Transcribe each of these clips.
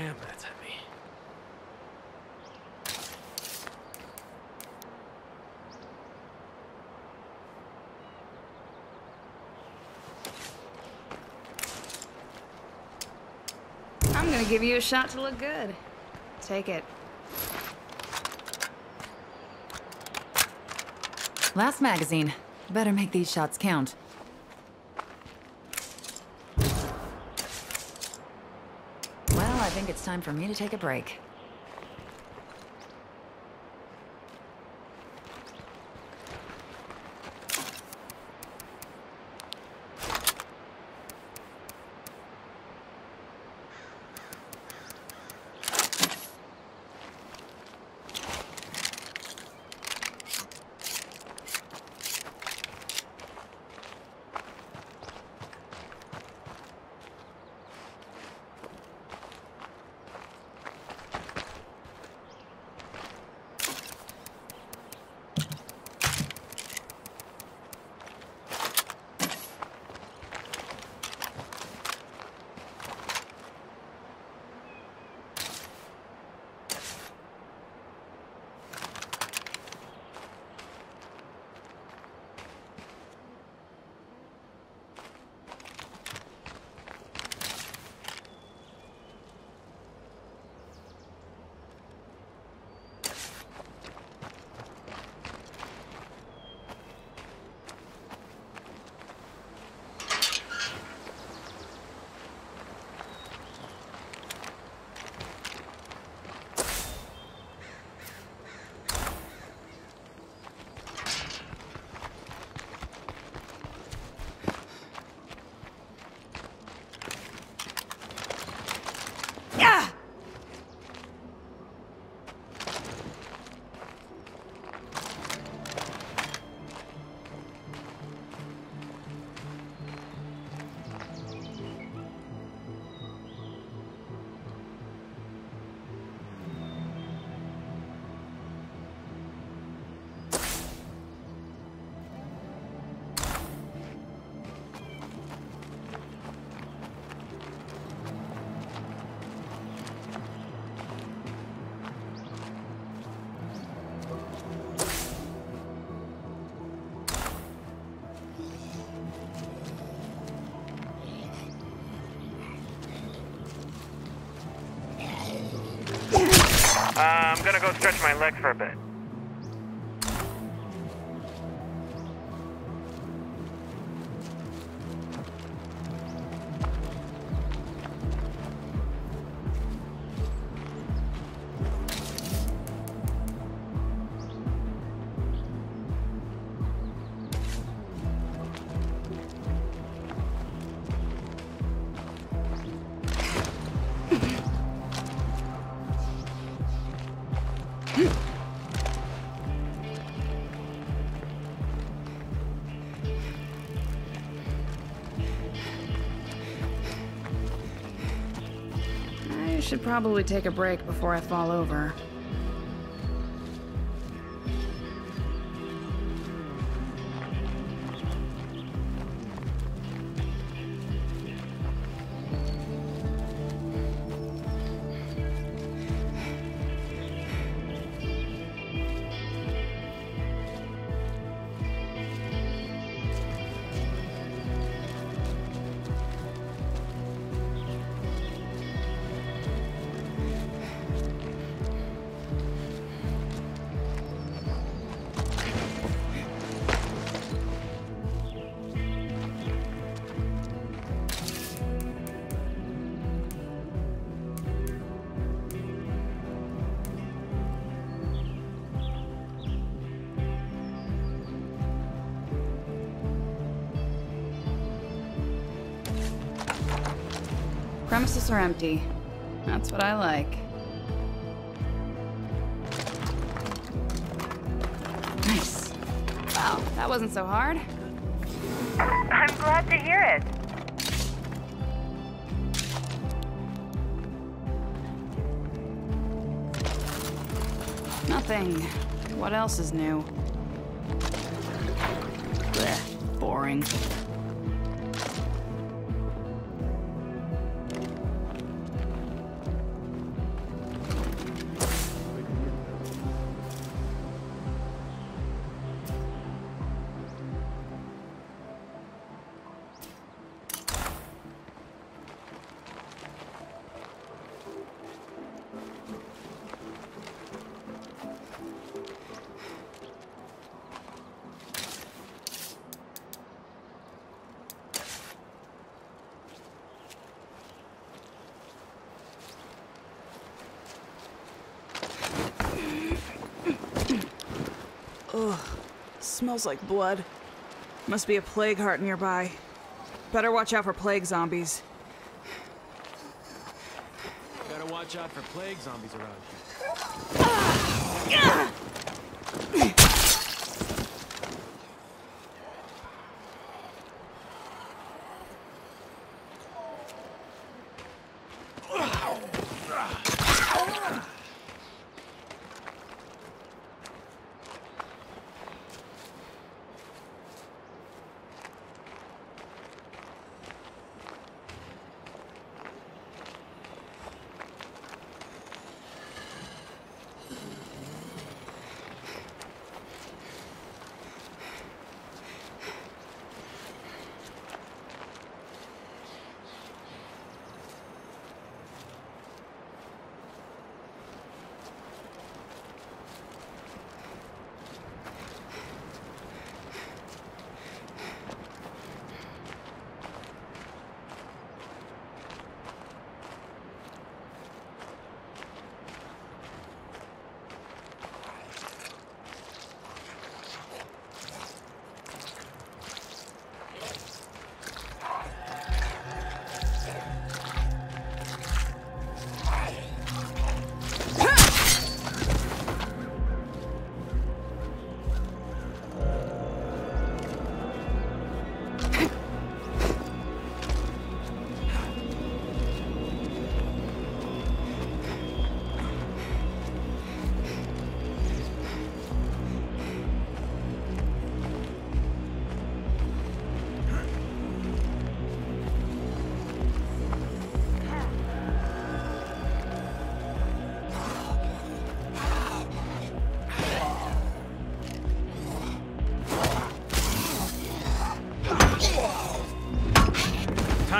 Damn, that's heavy. I'm gonna give you a shot to look good. Take it. Last magazine. Better make these shots count. Well, I think it's time for me to take a break. Gonna go stretch my legs for a bit. Should probably take a break before I fall over. Empty. That's what I like. Nice. Wow, that wasn't so hard. I'm glad to hear it. Nothing. What else is new? Smells like blood. Must be a plague heart nearby. Better watch out for plague zombies. Gotta watch out for plague zombies around here. Ah!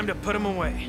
Time to put him away.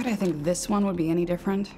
Why'd I think this one would be any different?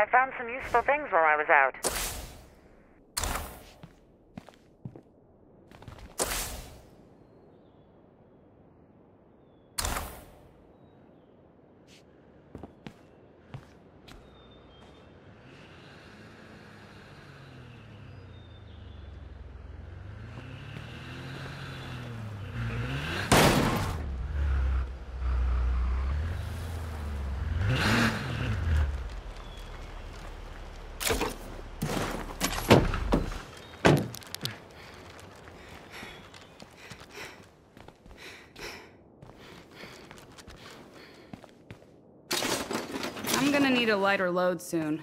I found some useful things while I was out. I'm gonna need a lighter load soon.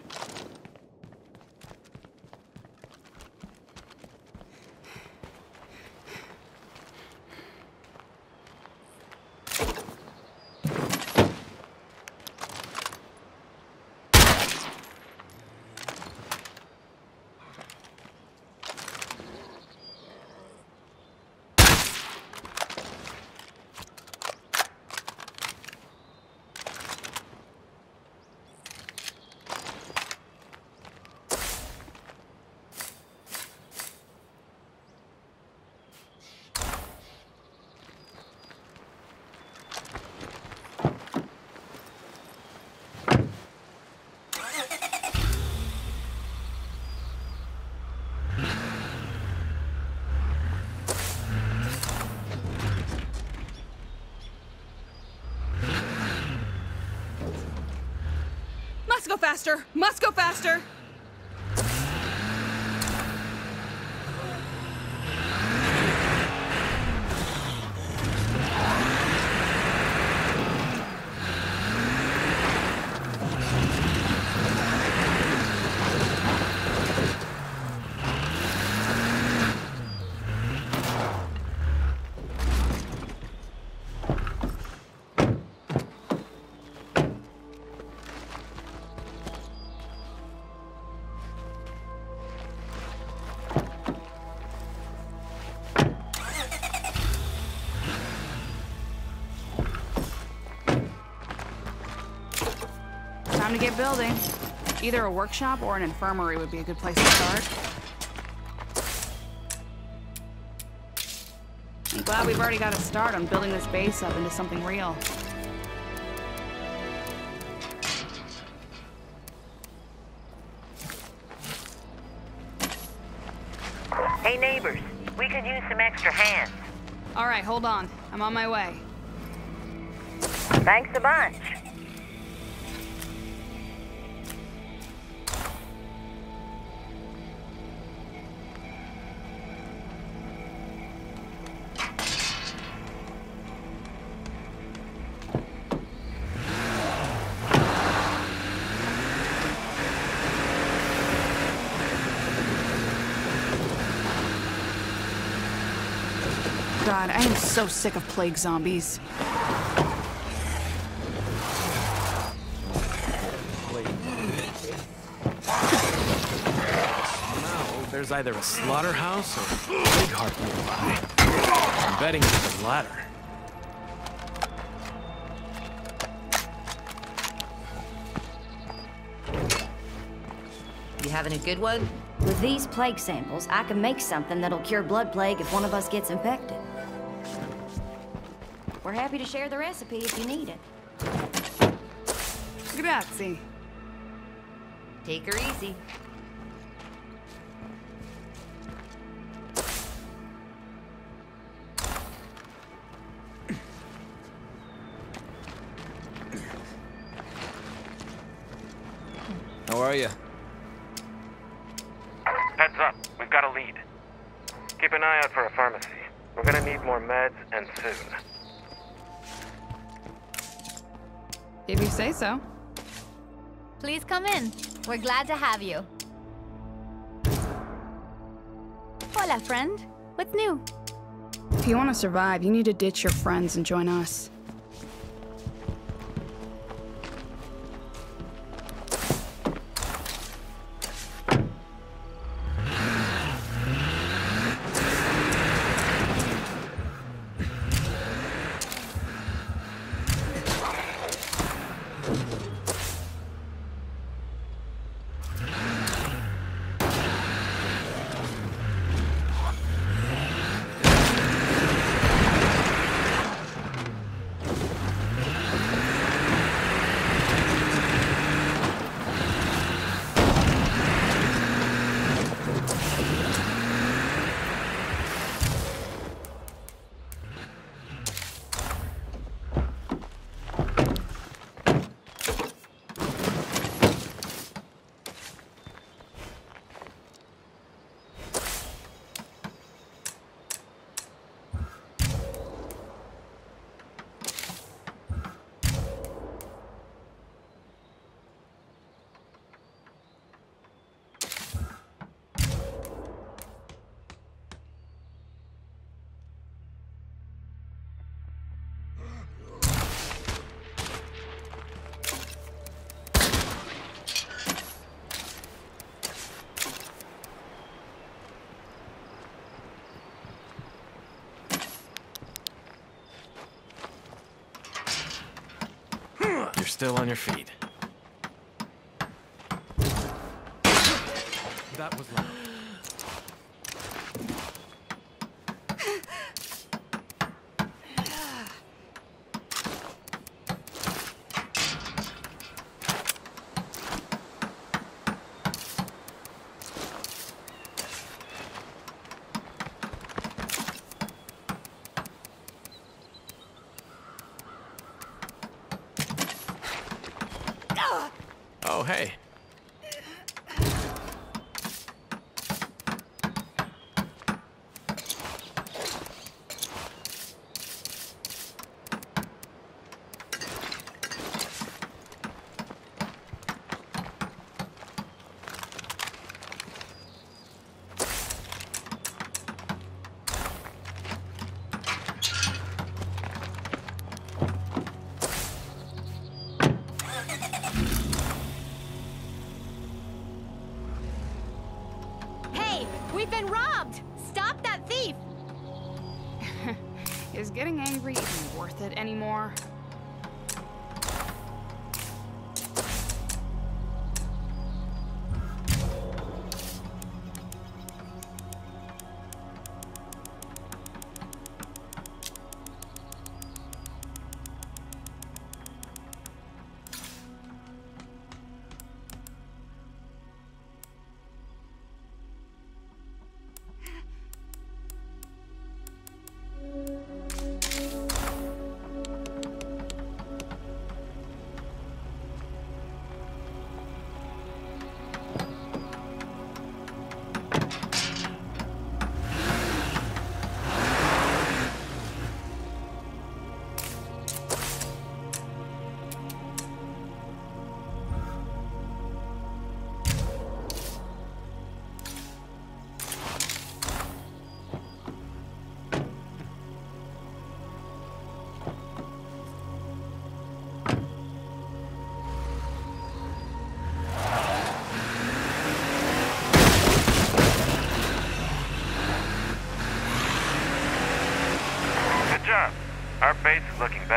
Faster! Must go faster! Building. Either a workshop or an infirmary would be a good place to start. I'm glad we've already got a start on building this base up into something real. Hey, neighbors, we could use some extra hands. All right, hold on. I'm on my way. Thanks a bunch. God, I am so sick of plague zombies. Now, there's either a slaughterhouse or a plague heart nearby. I'm betting it's the latter. You having a good one? With these plague samples, I can make something that'll cure blood plague if one of us gets infected. We're happy to share the recipe if you need it. Grazie. Take her easy. How are you? Say so. Please come in. We're glad to have you. Hola, friend. What's new? If you want to survive, you need to ditch your friends and join us. Still on your feet. Getting angry even worth it anymore?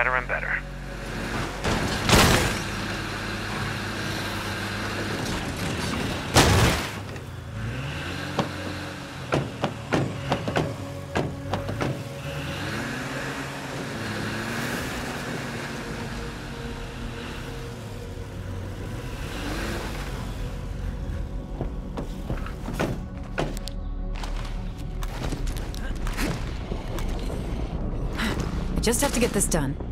Better and better. I just have to get this done.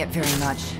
It very much.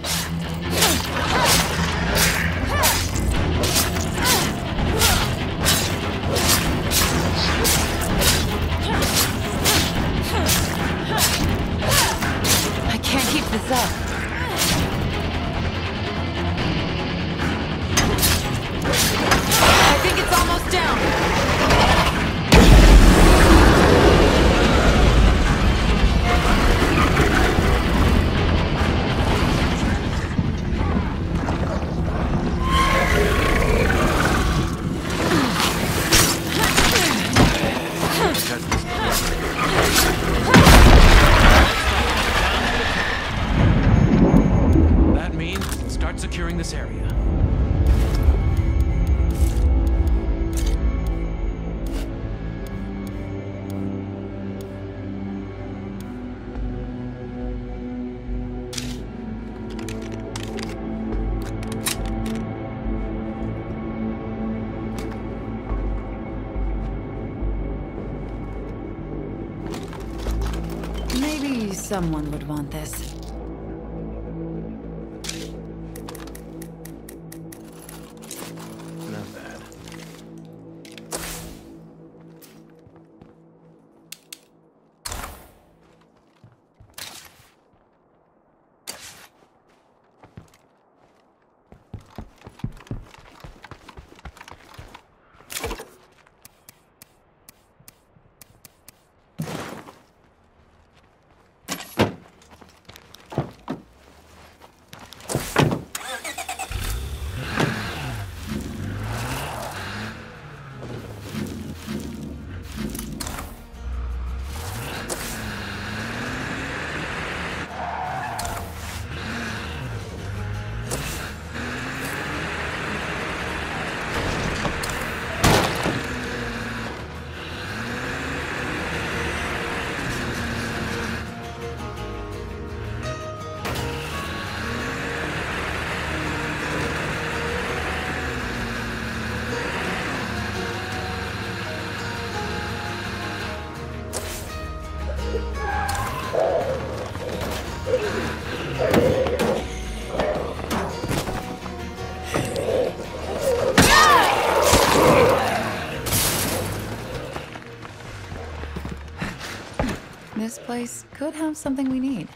Place could have something we need.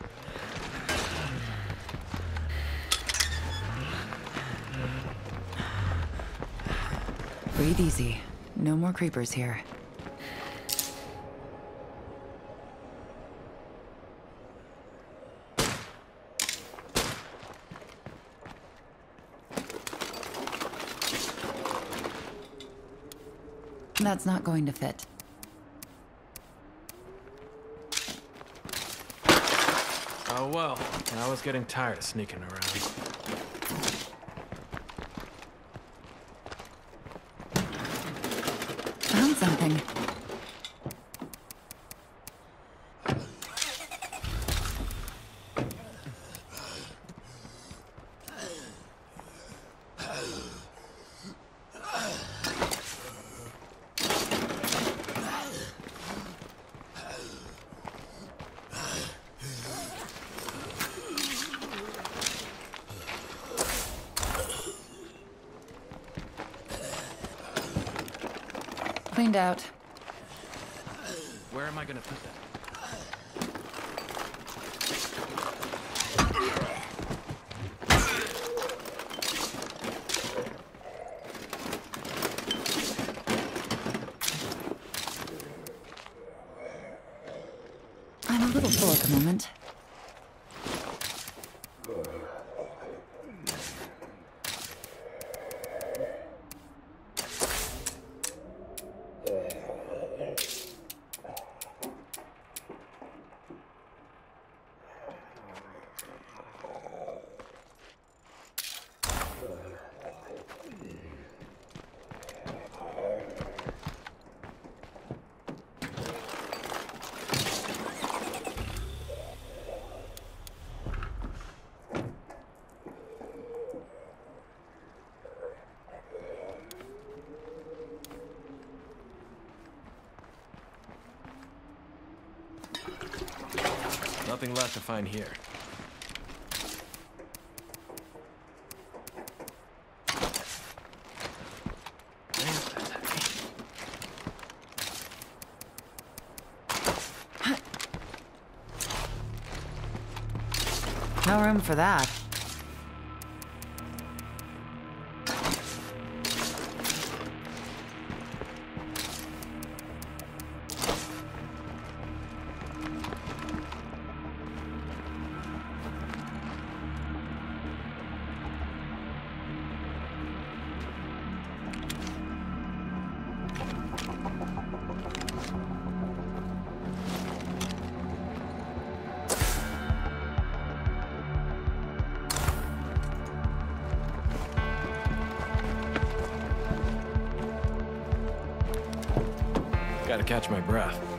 Breathe easy. No more creepers here. That's not going to fit. Oh well, I was getting tired of sneaking around. Found something. Cleaned out. Where am I gonna put that? I'm a little full at the moment. Nothing left to find here. No room for that. Catch my breath.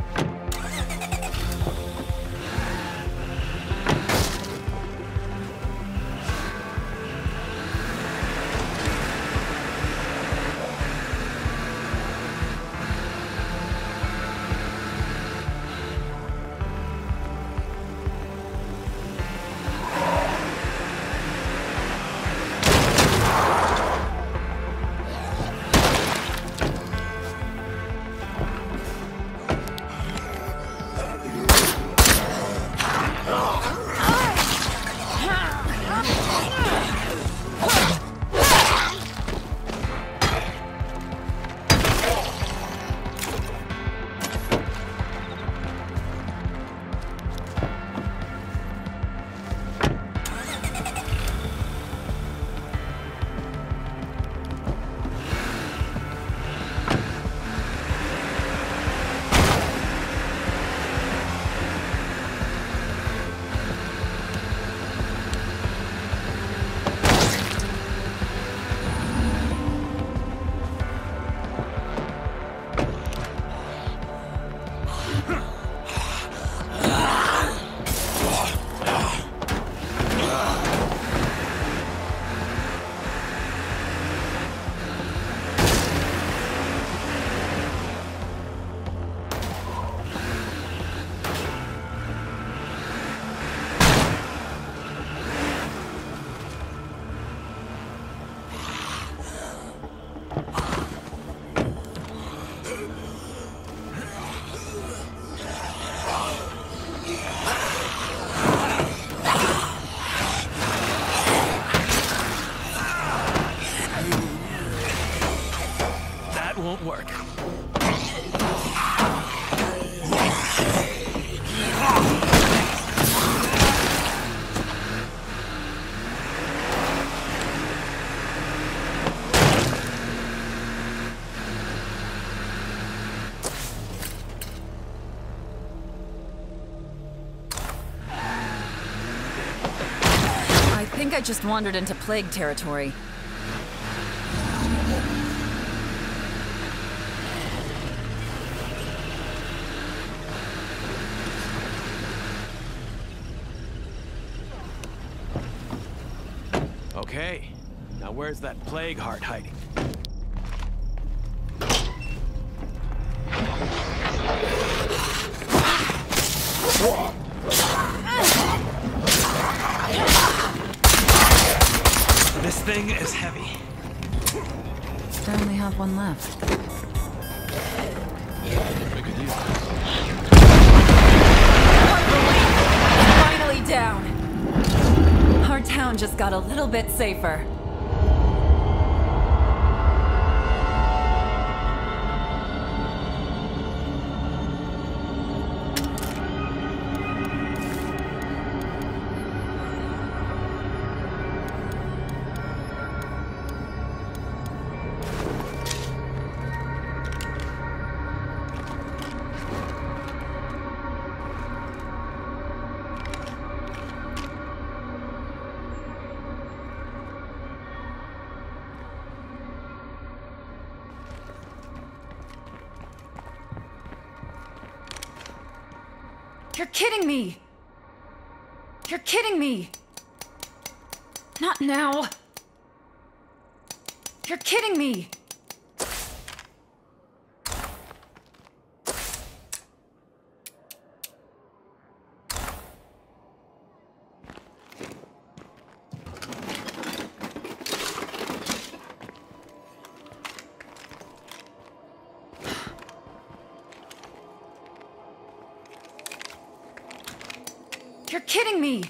I just wandered into plague territory. Okay. Now where's that plague heart hiding? Bit safer. Kidding me!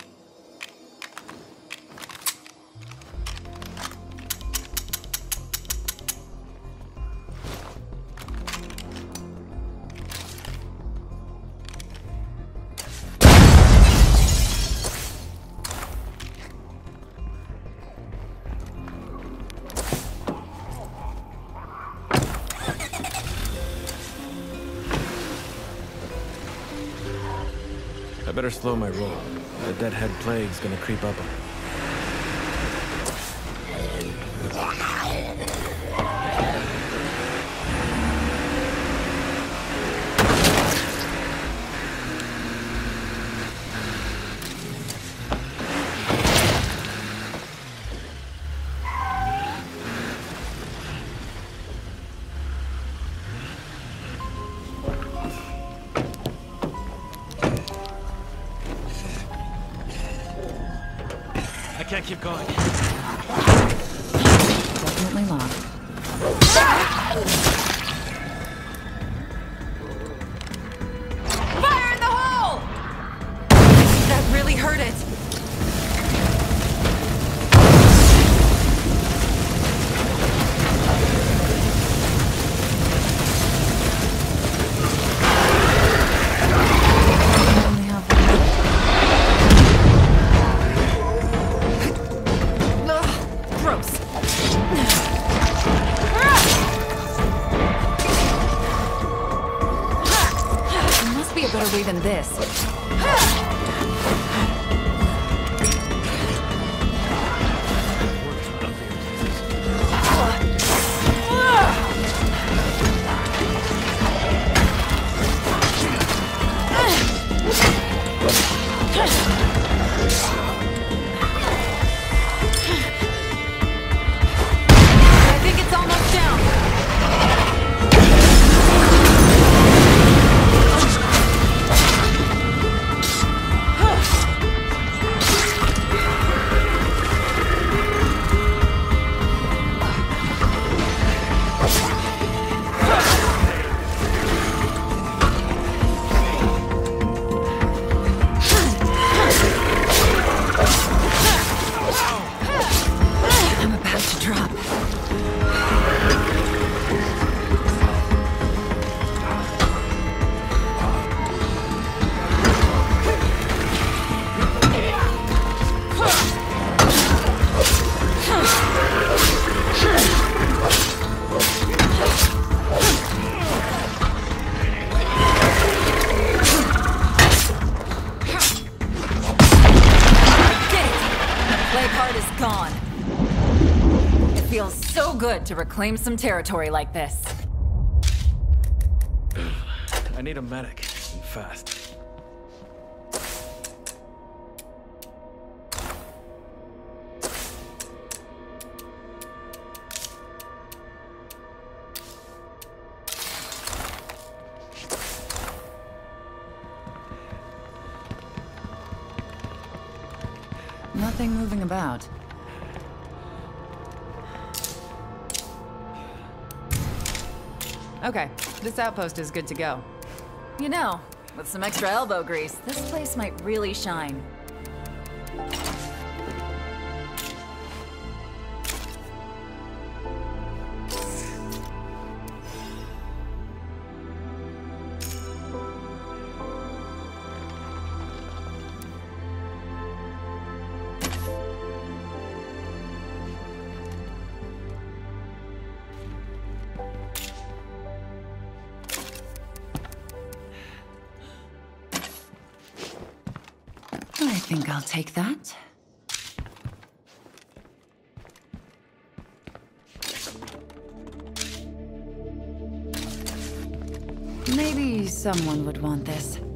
I better slow my roll. The deadhead plague's gonna creep up on me. Keep going. To reclaim some territory like this. This outpost is good to go. You know, with some extra elbow grease, this place might really shine. Take that. Maybe someone would want this.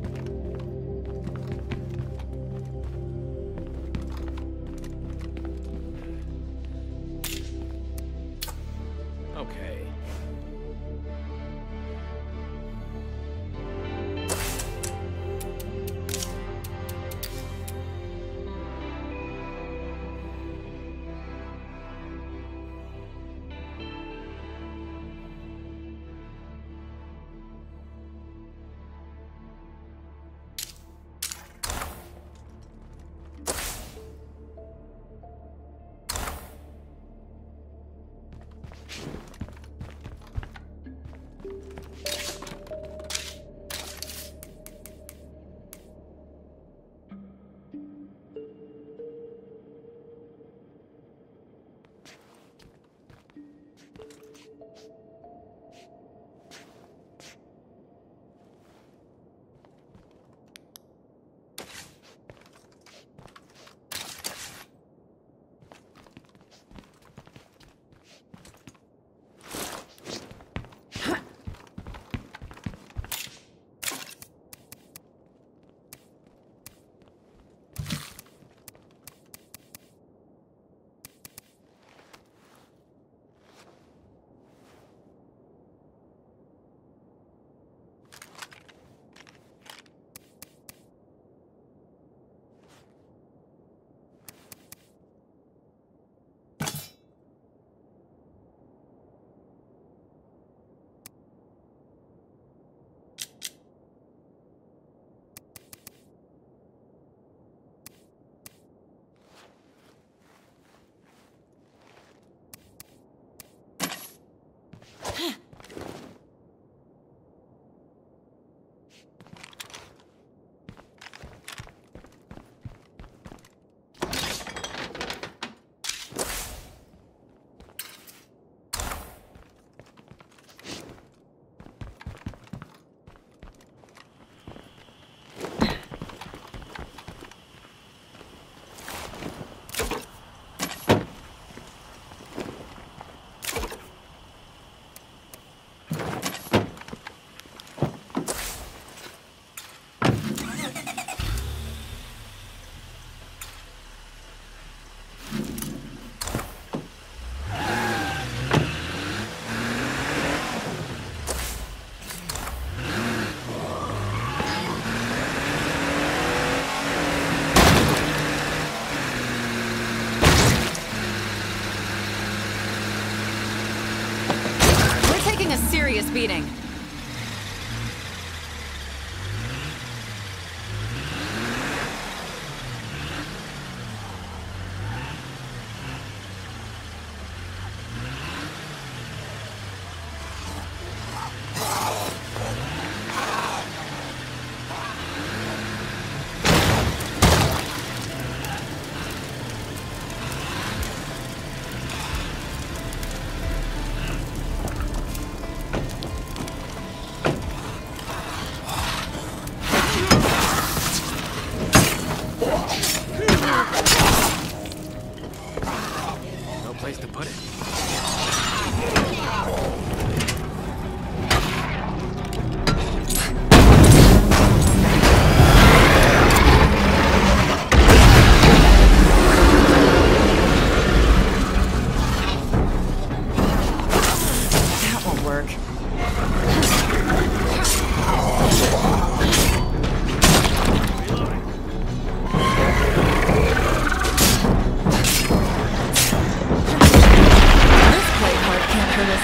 meeting.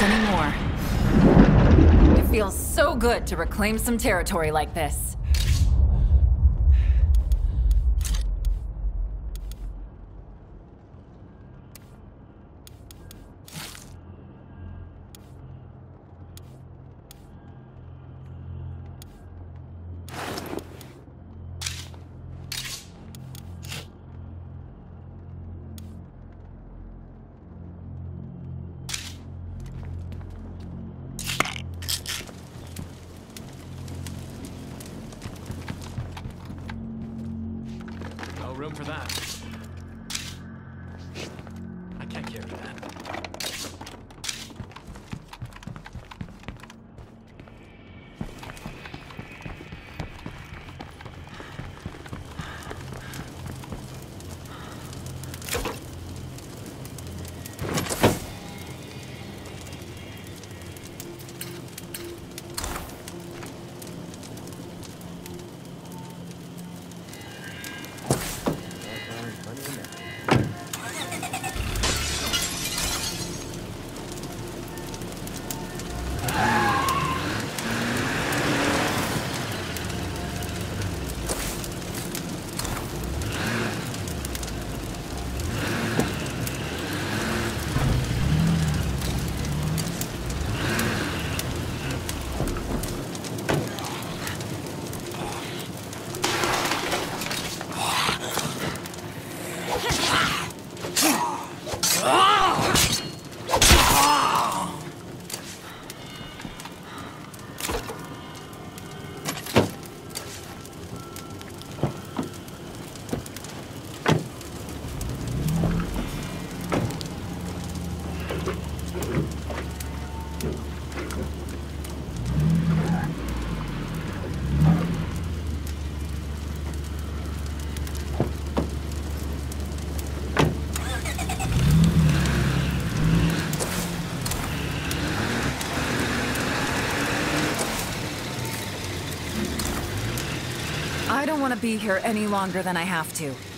anymore. It feels so good to reclaim some territory like this. Want to be here any longer than I have to.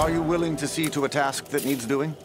Are you willing to see to a task that needs doing?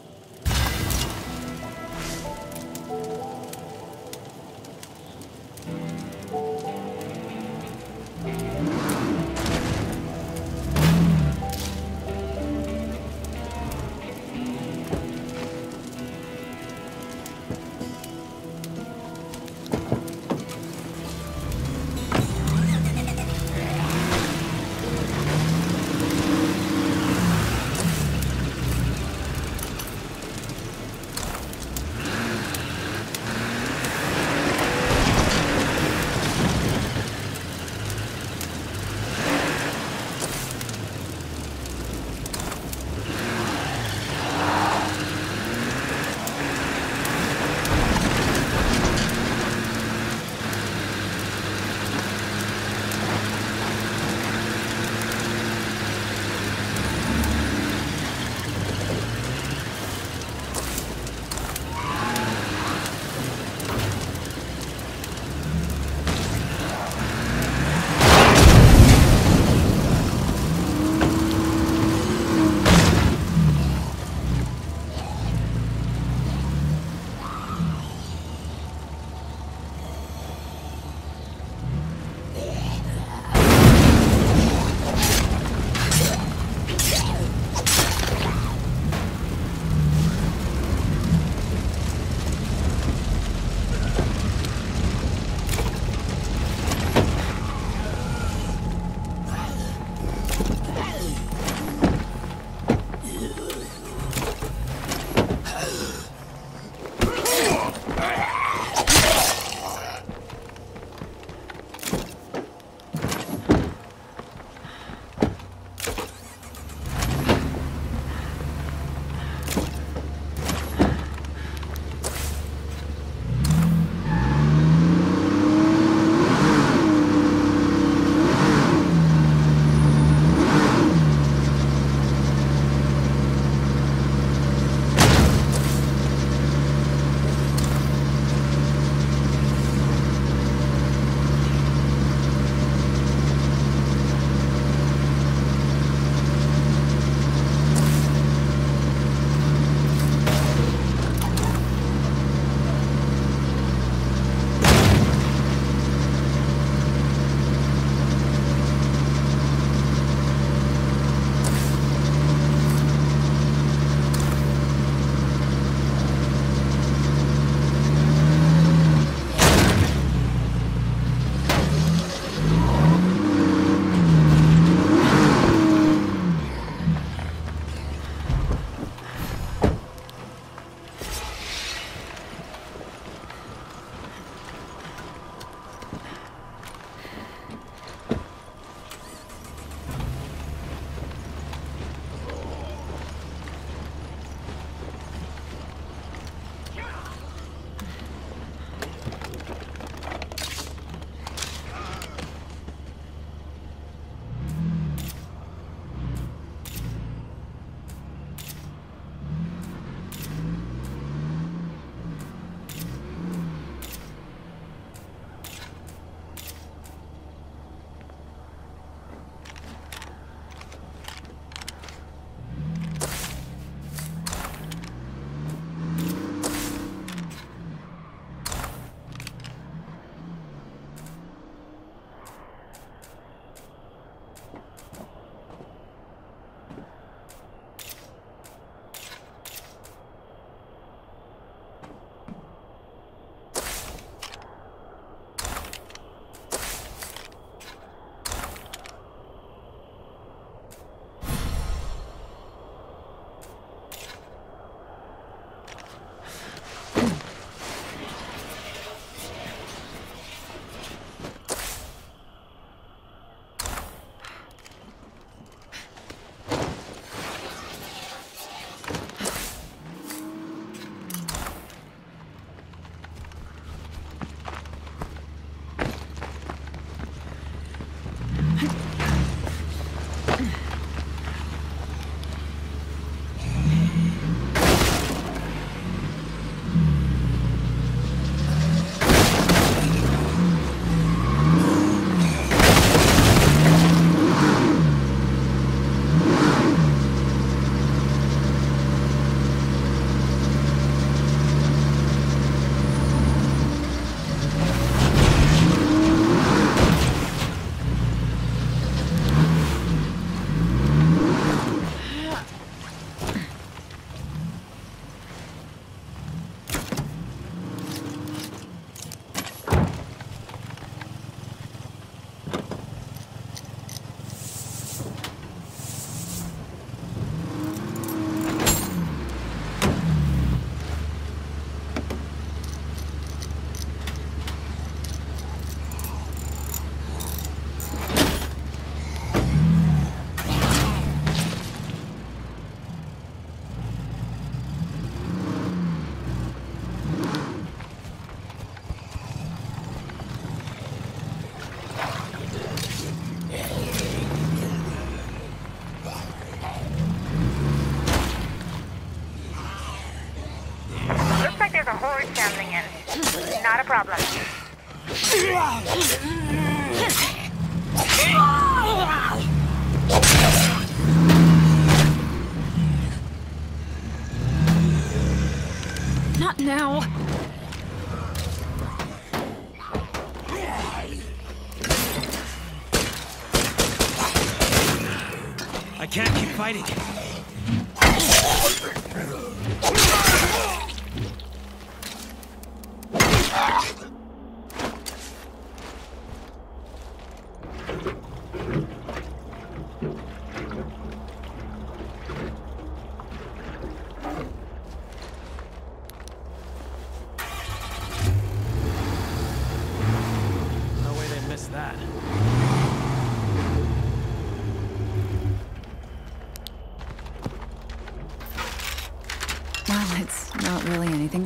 Problem.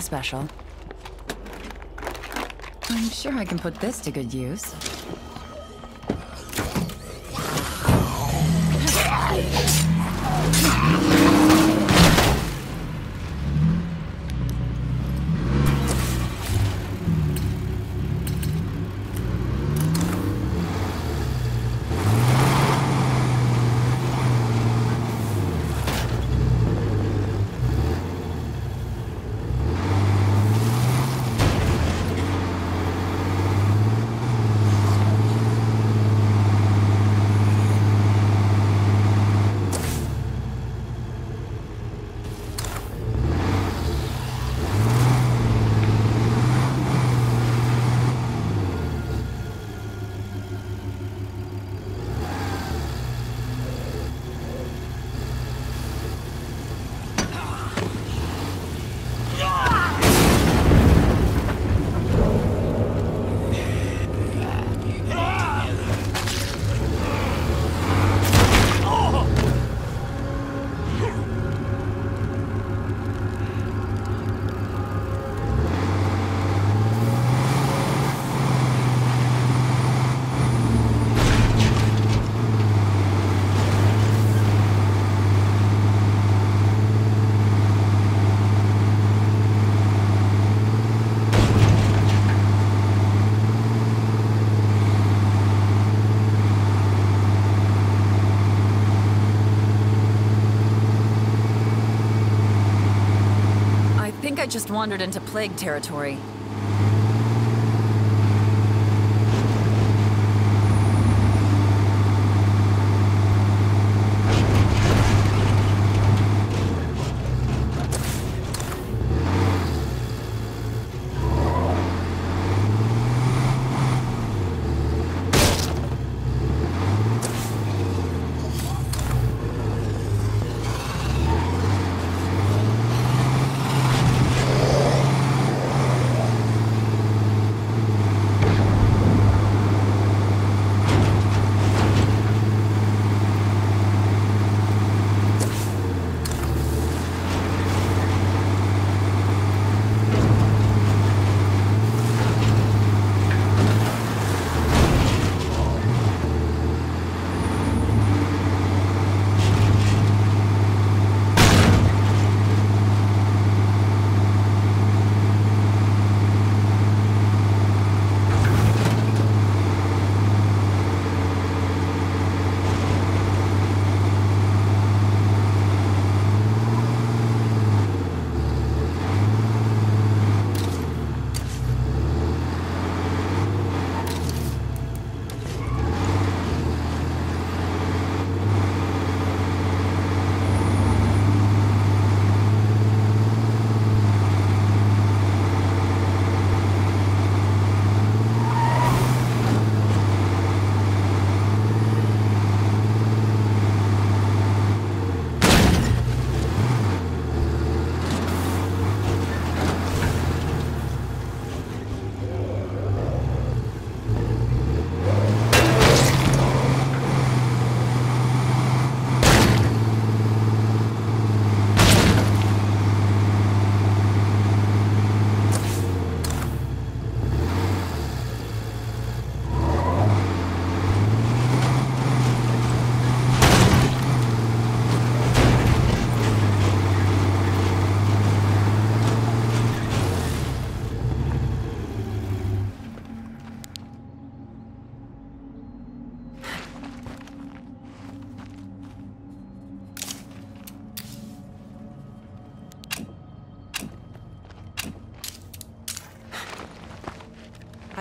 Special. I'm sure I can put this to good use. Just wandered into plague territory.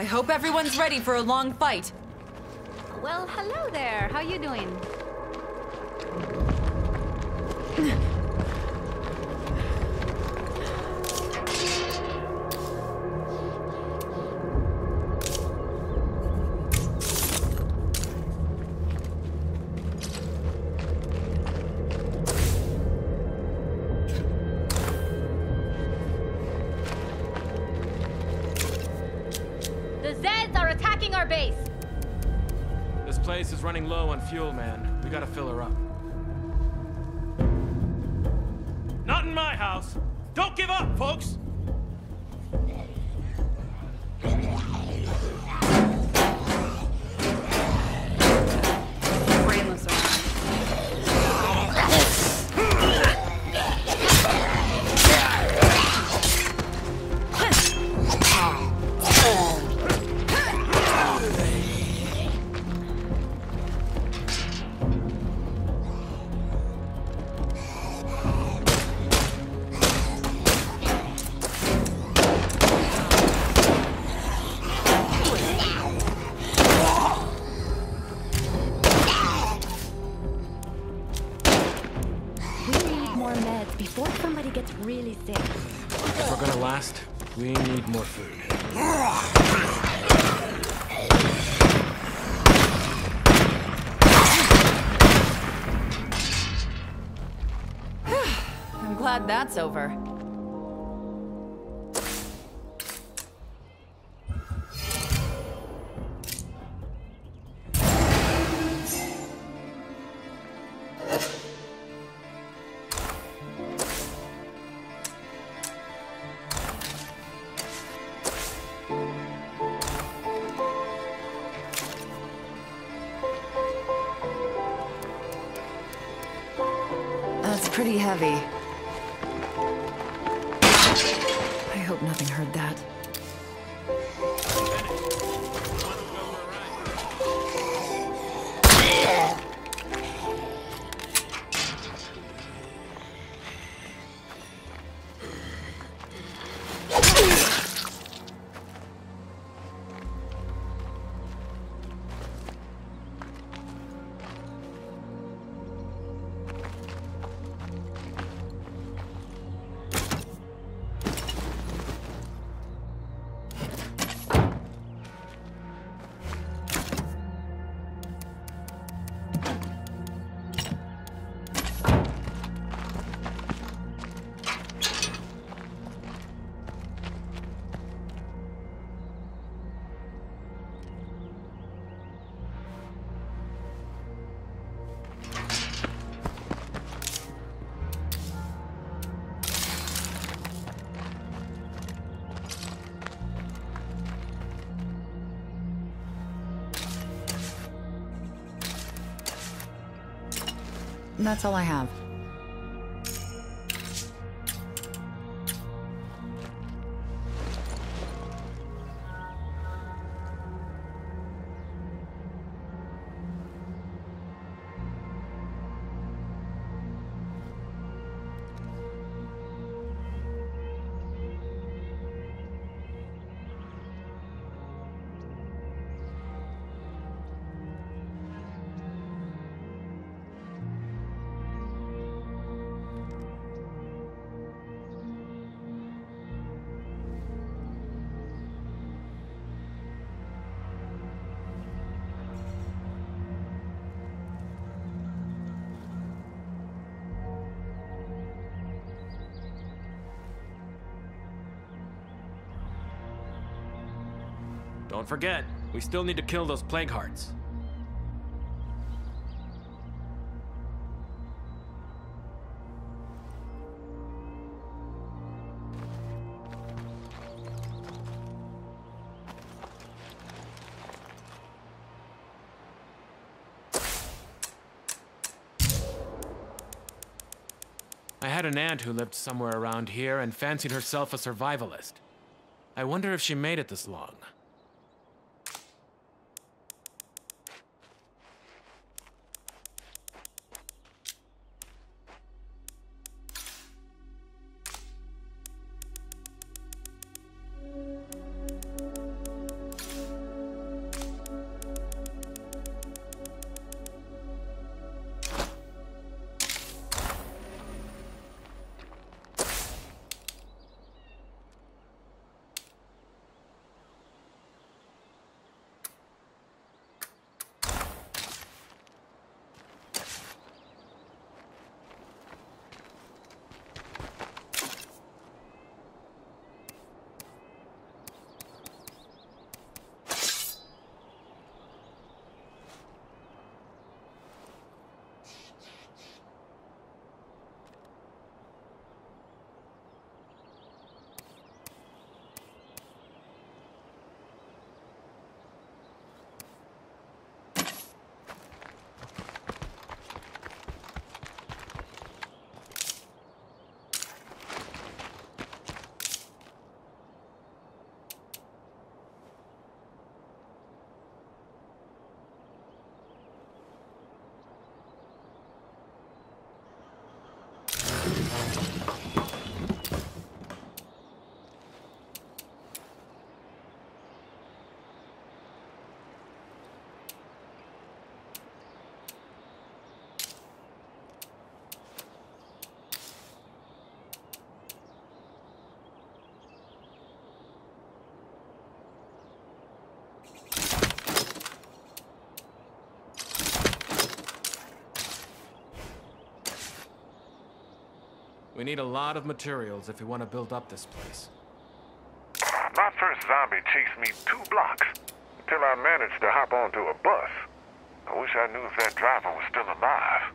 Hope everyone's ready for a long fight. Well, hello there. How you doing? Running low on fuel, man. We gotta fill her up. Not in my house! Don't give up, folks! That's over. That's all I have. Forget, we still need to kill those plague hearts. I had an aunt who lived somewhere around here and fancied herself a survivalist. I wonder if she made it this long. We need a lot of materials if we want to build up this place. My first zombie chased me two blocks until I managed to hop onto a bus. I wish I knew if that driver was still alive.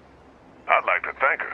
I'd like to thank her.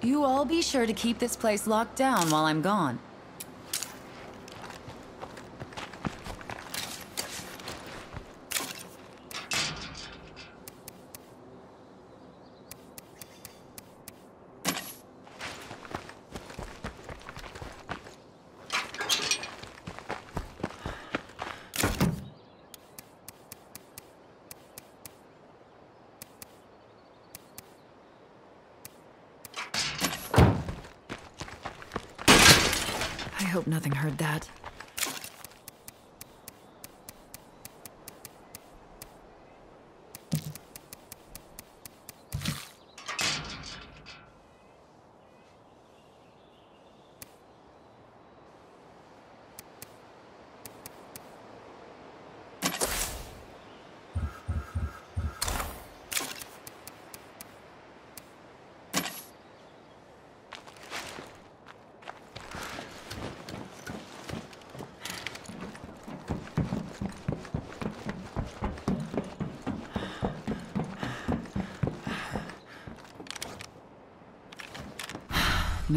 You all be sure to keep this place locked down while I'm gone. I hope nothing heard that.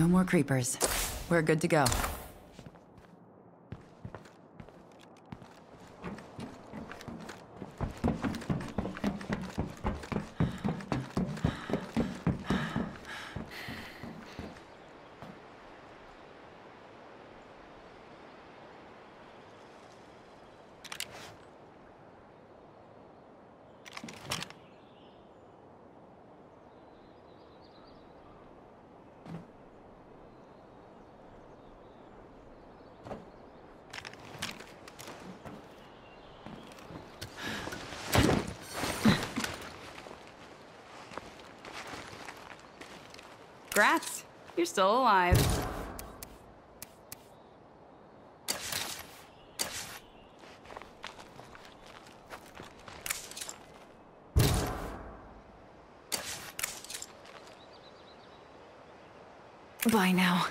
No more creepers. We're good to go. You're still alive. Bye now.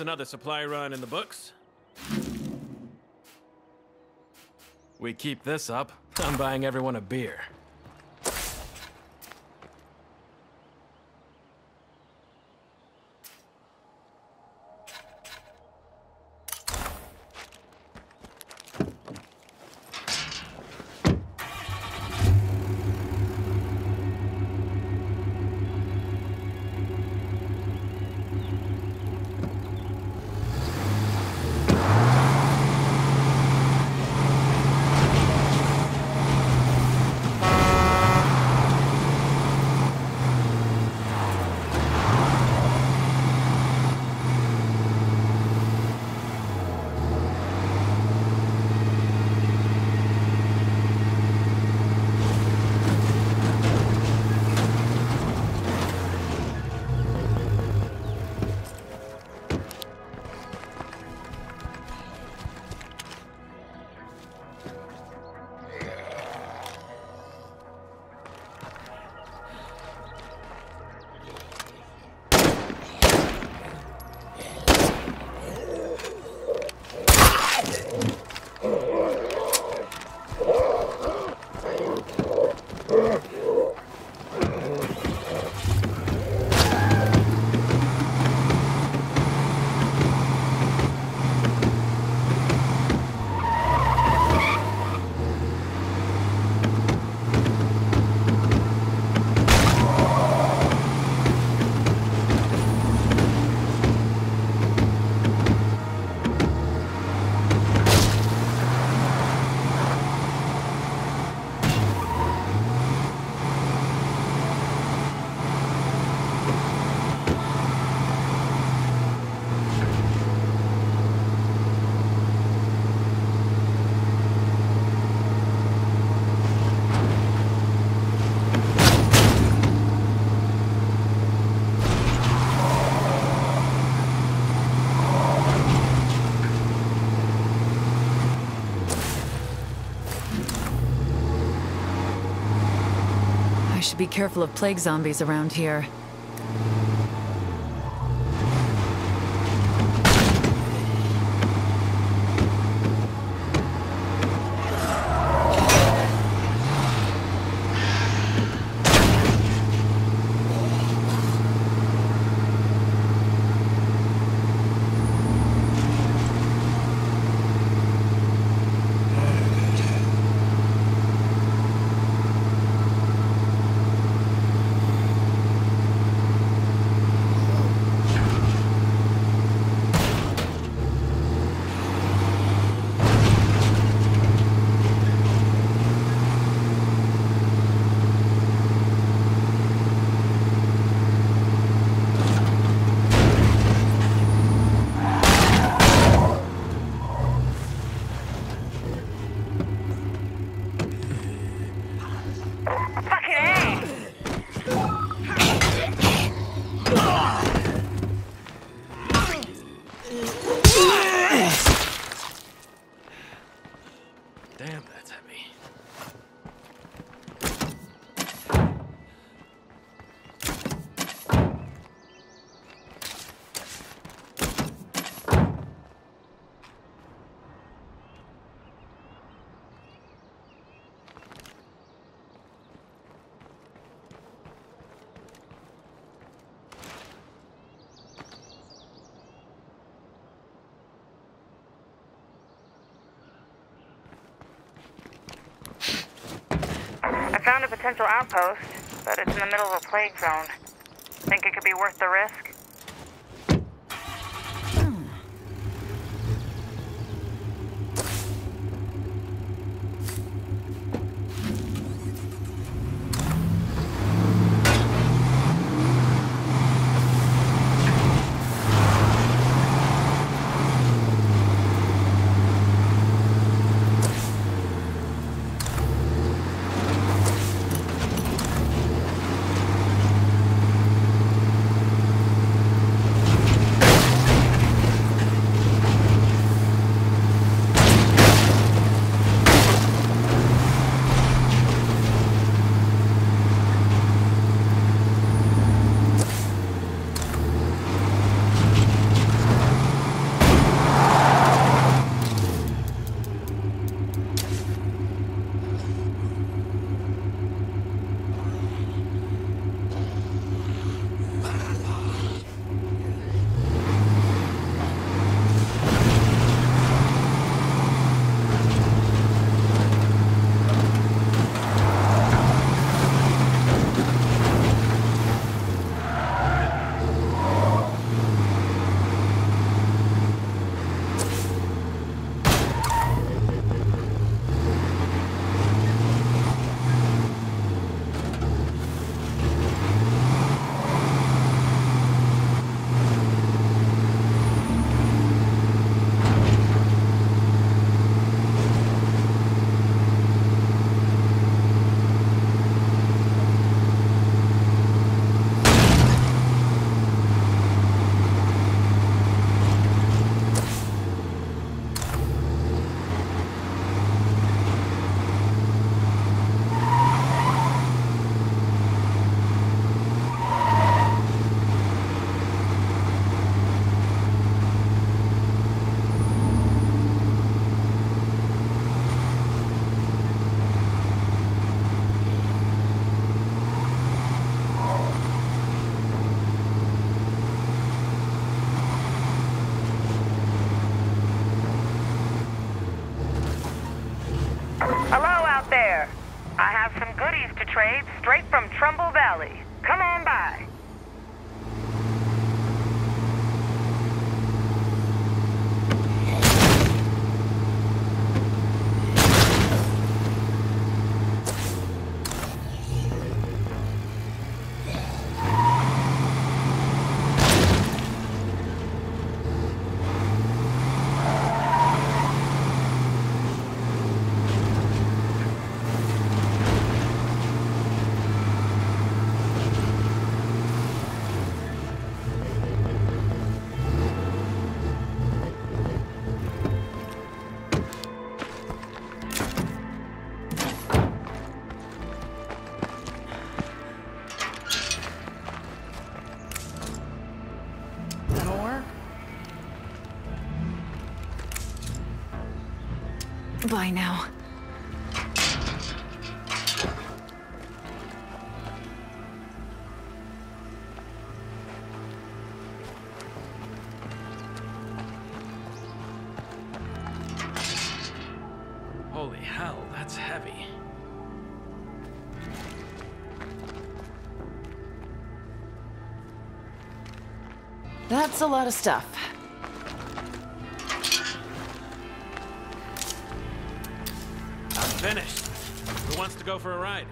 Another supply run in the books. We keep this up, I'm buying everyone a beer. Should be careful of plague zombies around here. Damn, that's heavy. I potential outpost, but it's in the middle of a plague zone. Think it could be worth the risk? Bye now. Holy hell, that's heavy. That's a lot of stuff. For a ride?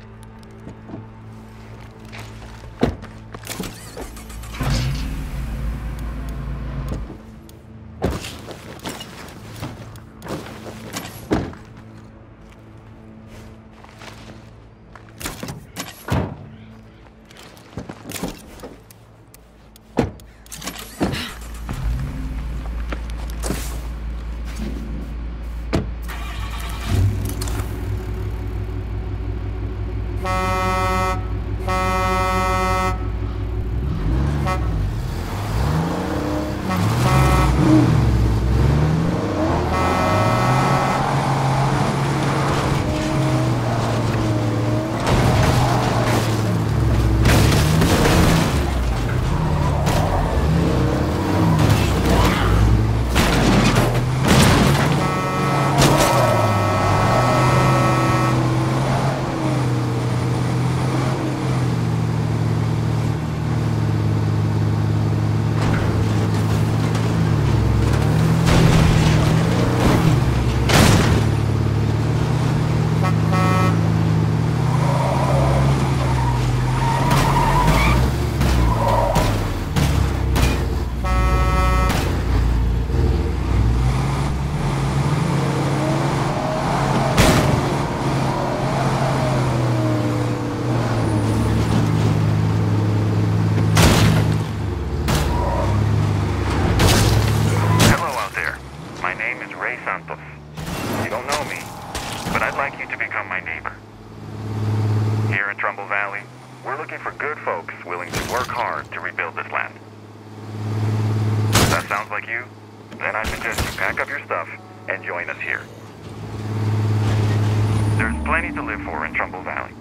Valley, we're looking for good folks willing to work hard to rebuild this land. If that sounds like you? Then I suggest you pack up your stuff and join us here. There's plenty to live for in Trumbull Valley.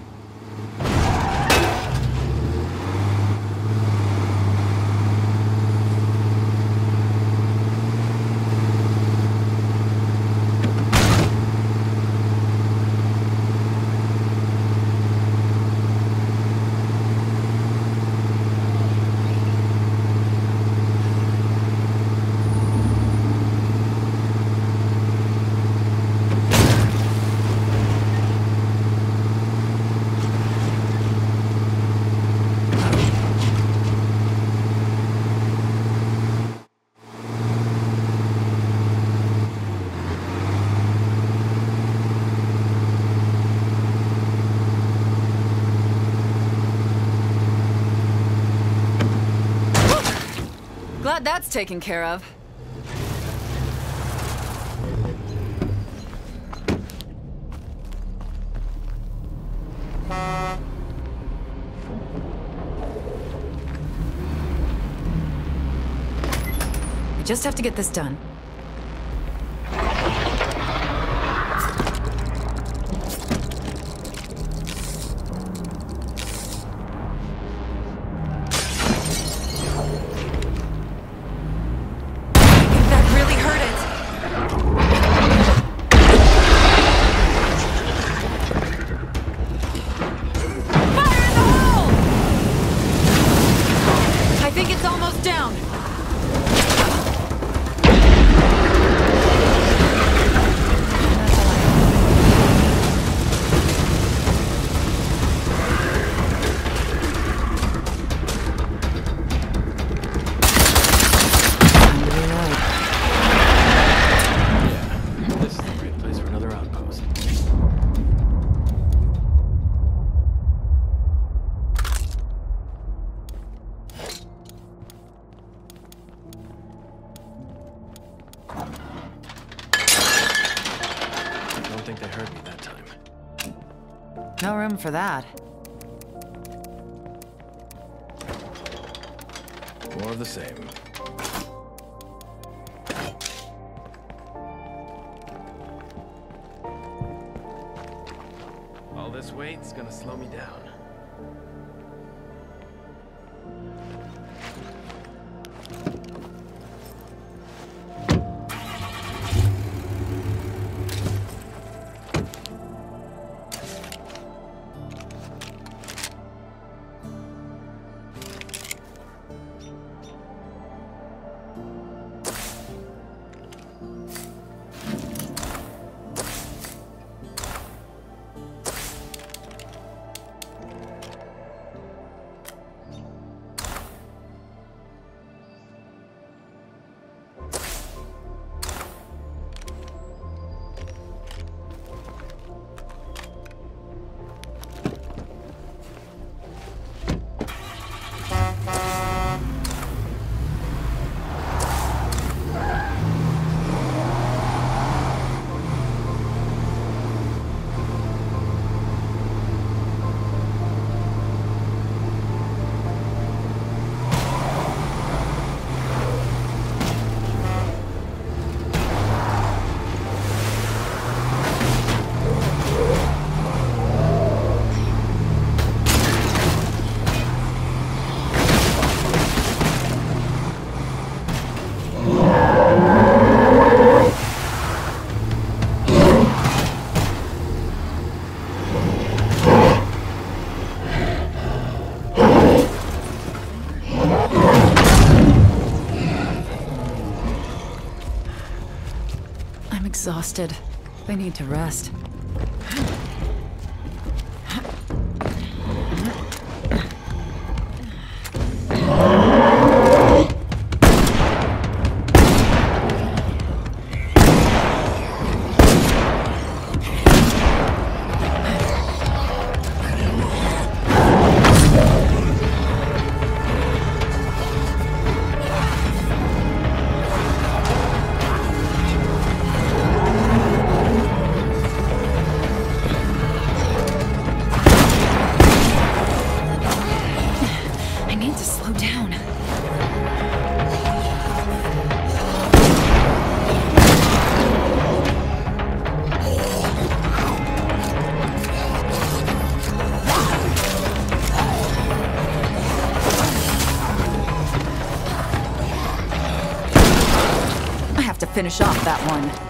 Glad that's taken care of. We just have to get this done. For that. Exhausted. I need to rest. That one.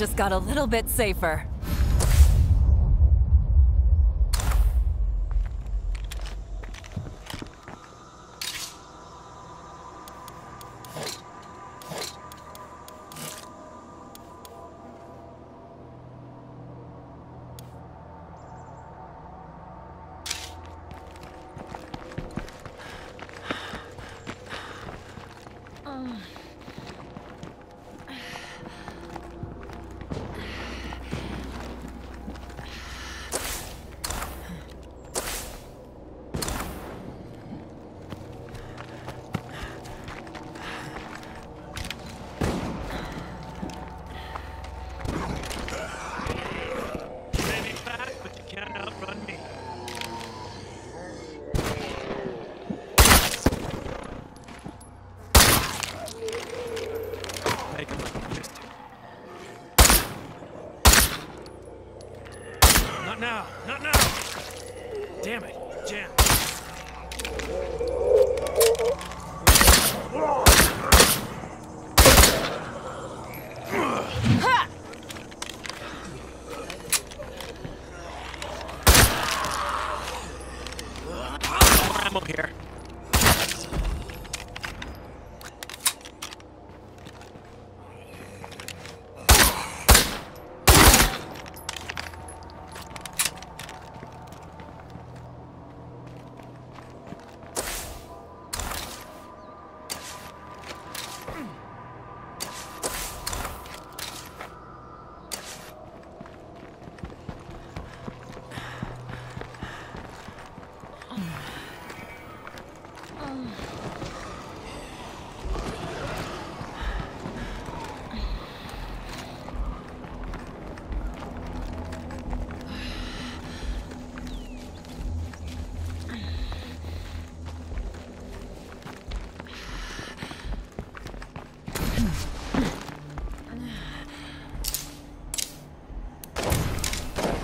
Just got a little bit safer.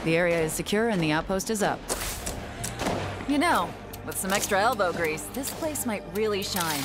The area is secure and the outpost is up. You know, with some extra elbow grease, this place might really shine.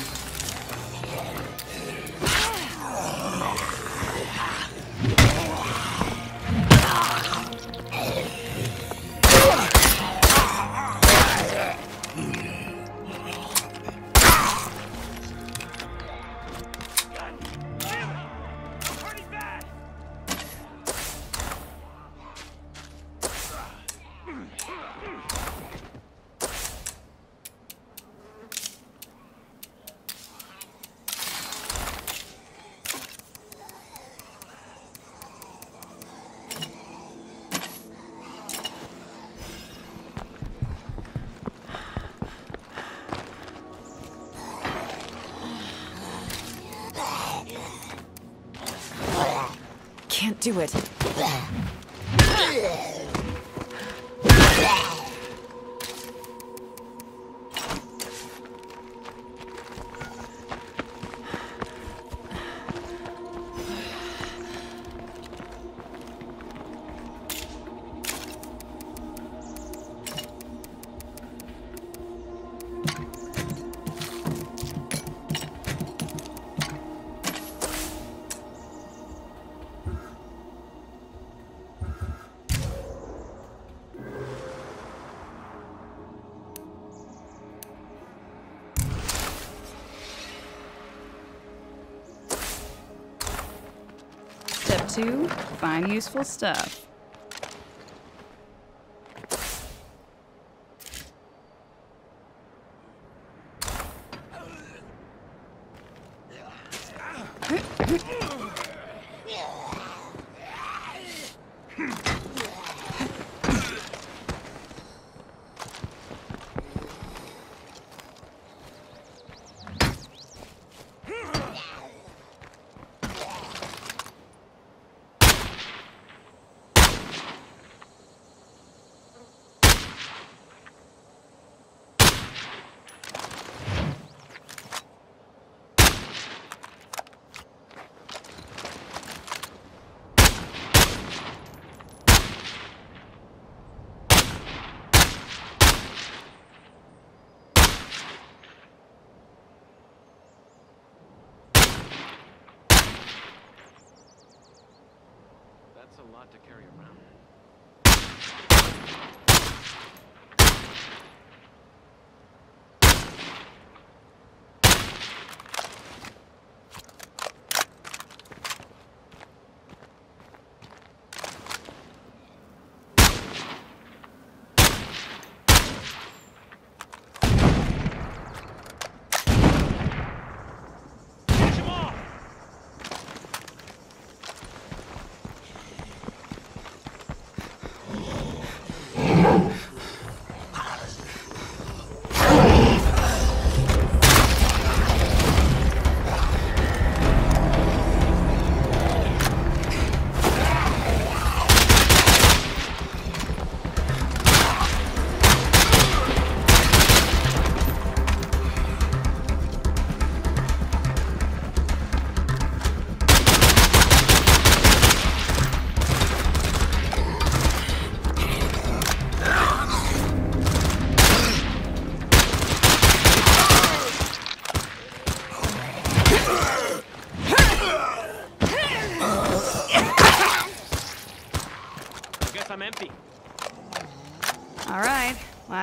Do it. Find useful stuff.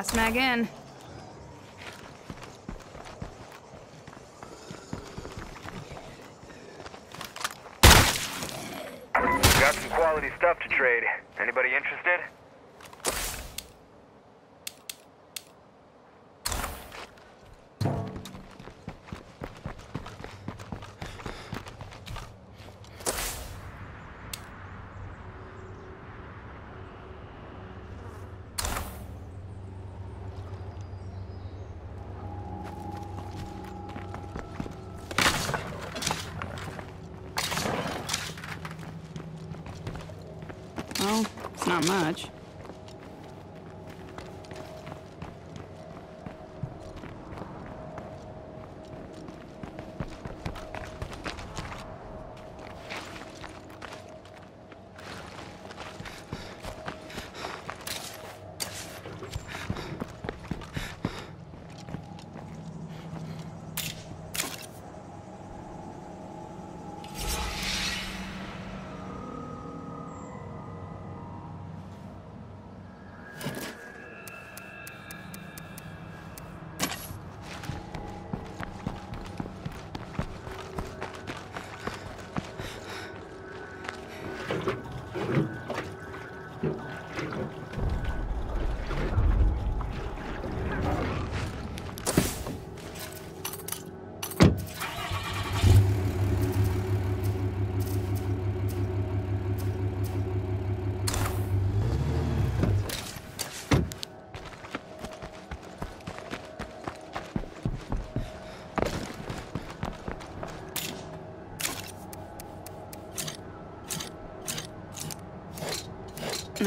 Last mag in. Got some quality stuff to trade. Anybody interested? Well, it's not much.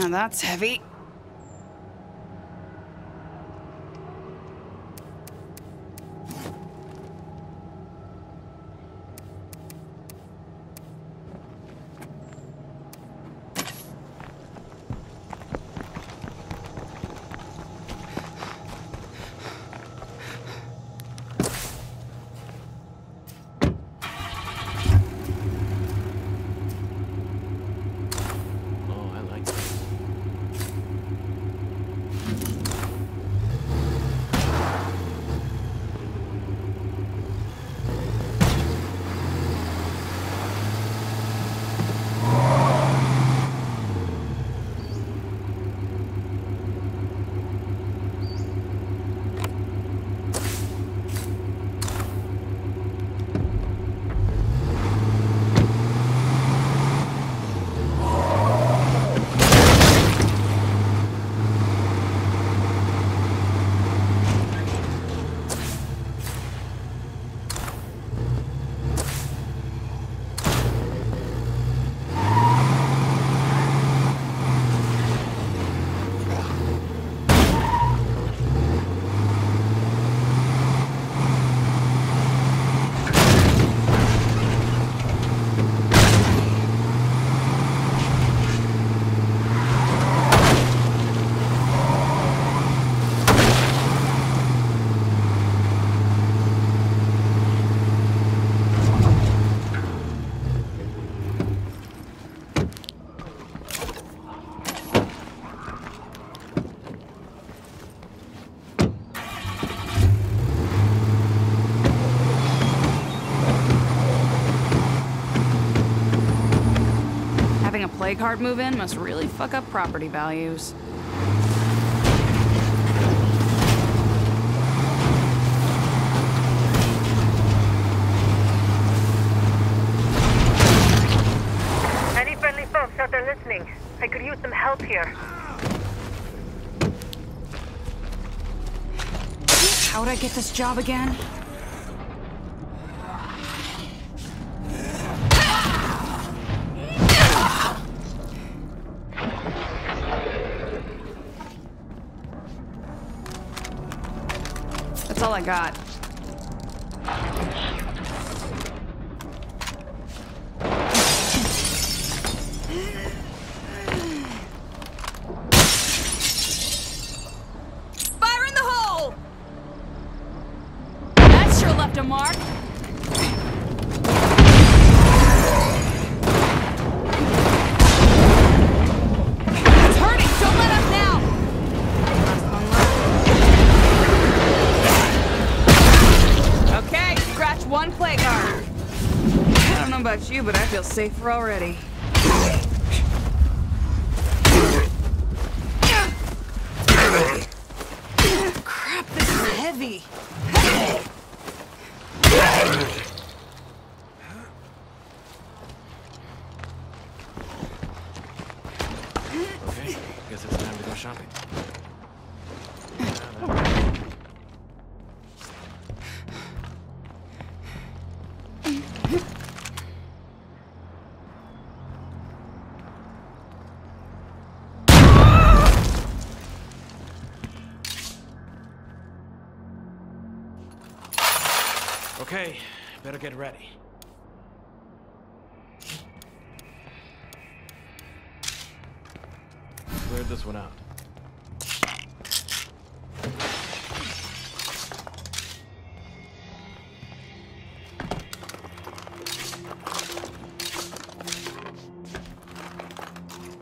Now that's heavy. Letting a plague heart move in must really fuck up property values. Any friendly folks out there listening? I could use some help here. How'd I get this job again? All safer already. One out.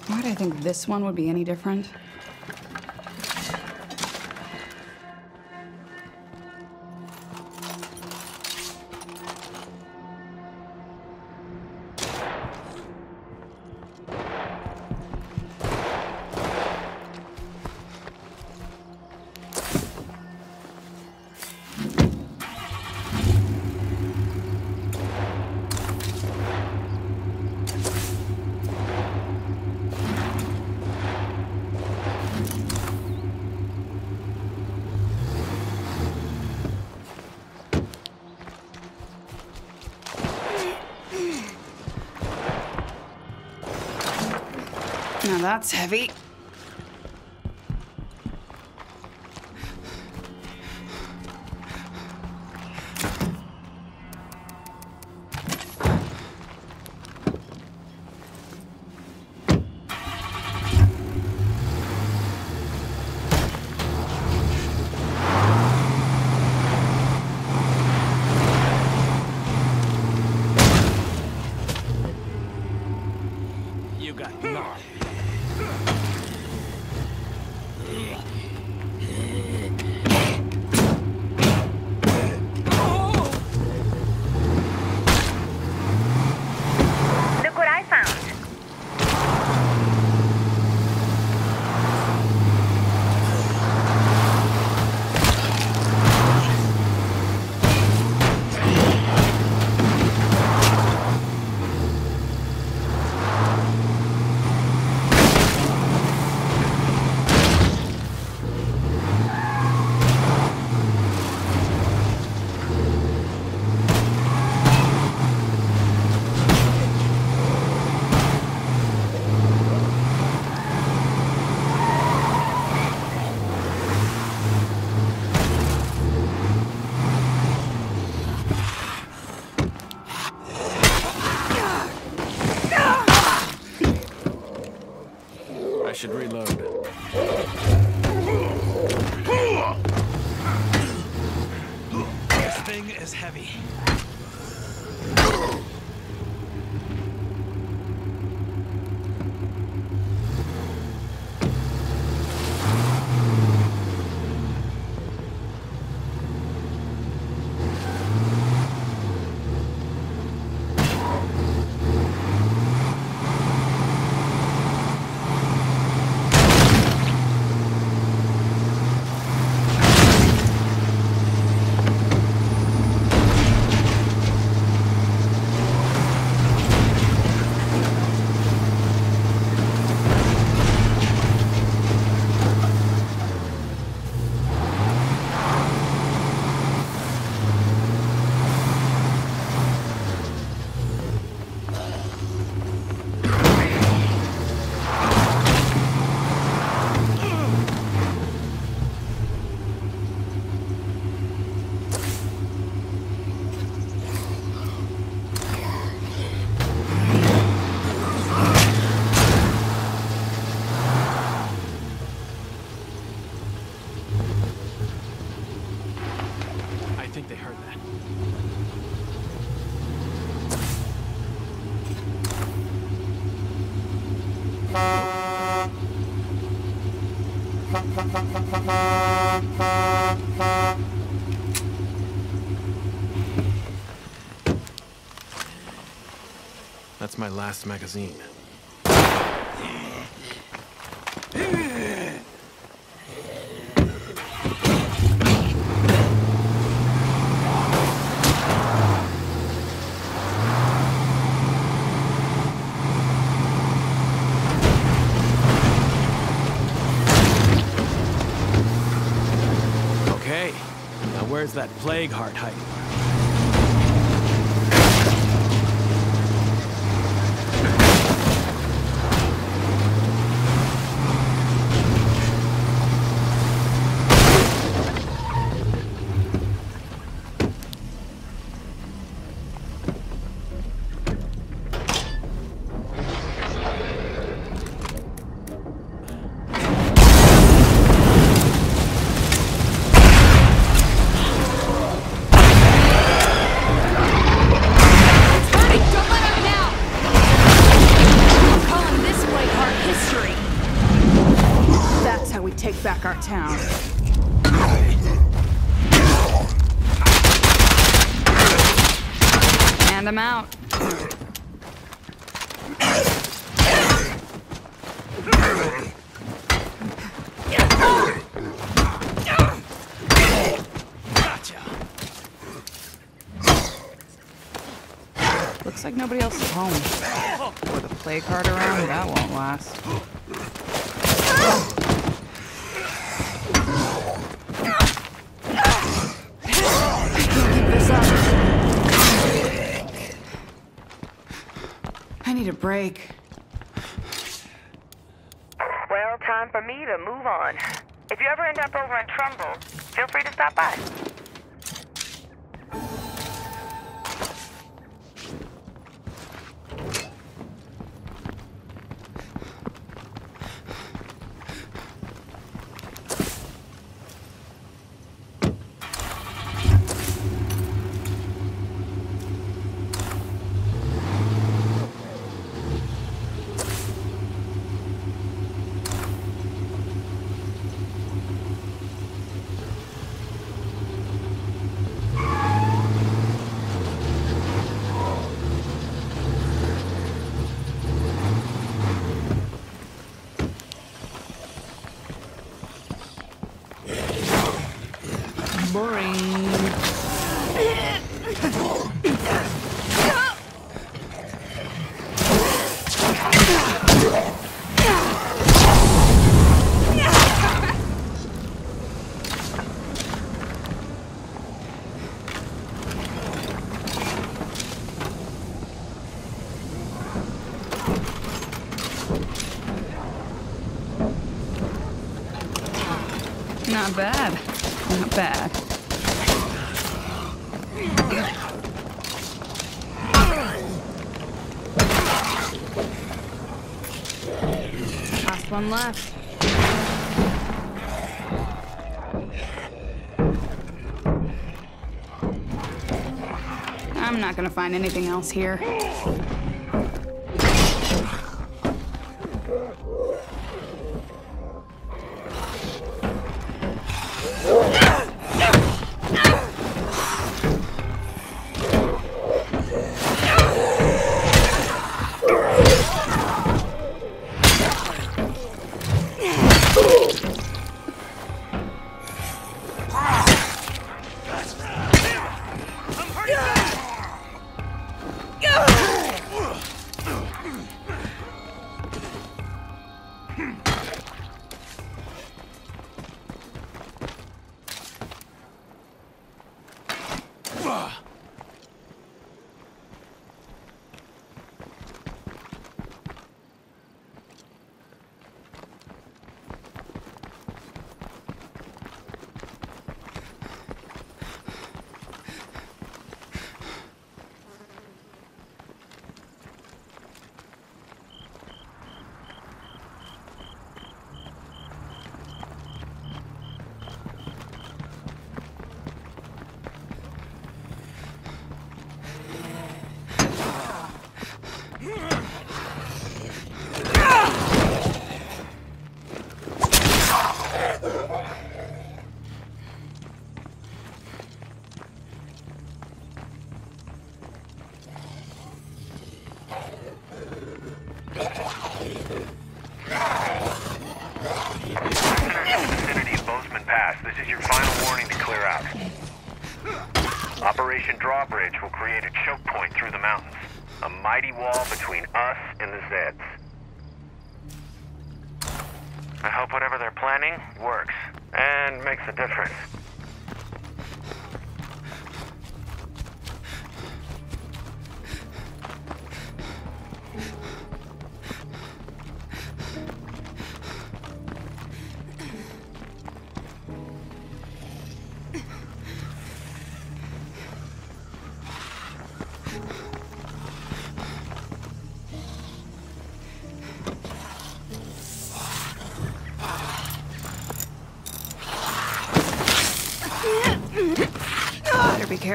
Why do I think this one would be any different? That's heavy. My last magazine. Okay, now where's that plague heart hiding? Town. And I'm out. Looks like nobody else is home. With a plague heart around, that won't last. Break. Well, time for me to move on. If you ever end up over in Trumbull, feel free to stop by. Not bad. Not bad. Last one left. I'm not gonna find anything else here. Pass. This is your final warning to clear out. Operation Drawbridge will create a choke point through the mountains. A mighty wall between us and the Zeds. I hope whatever they're planning works and makes a difference.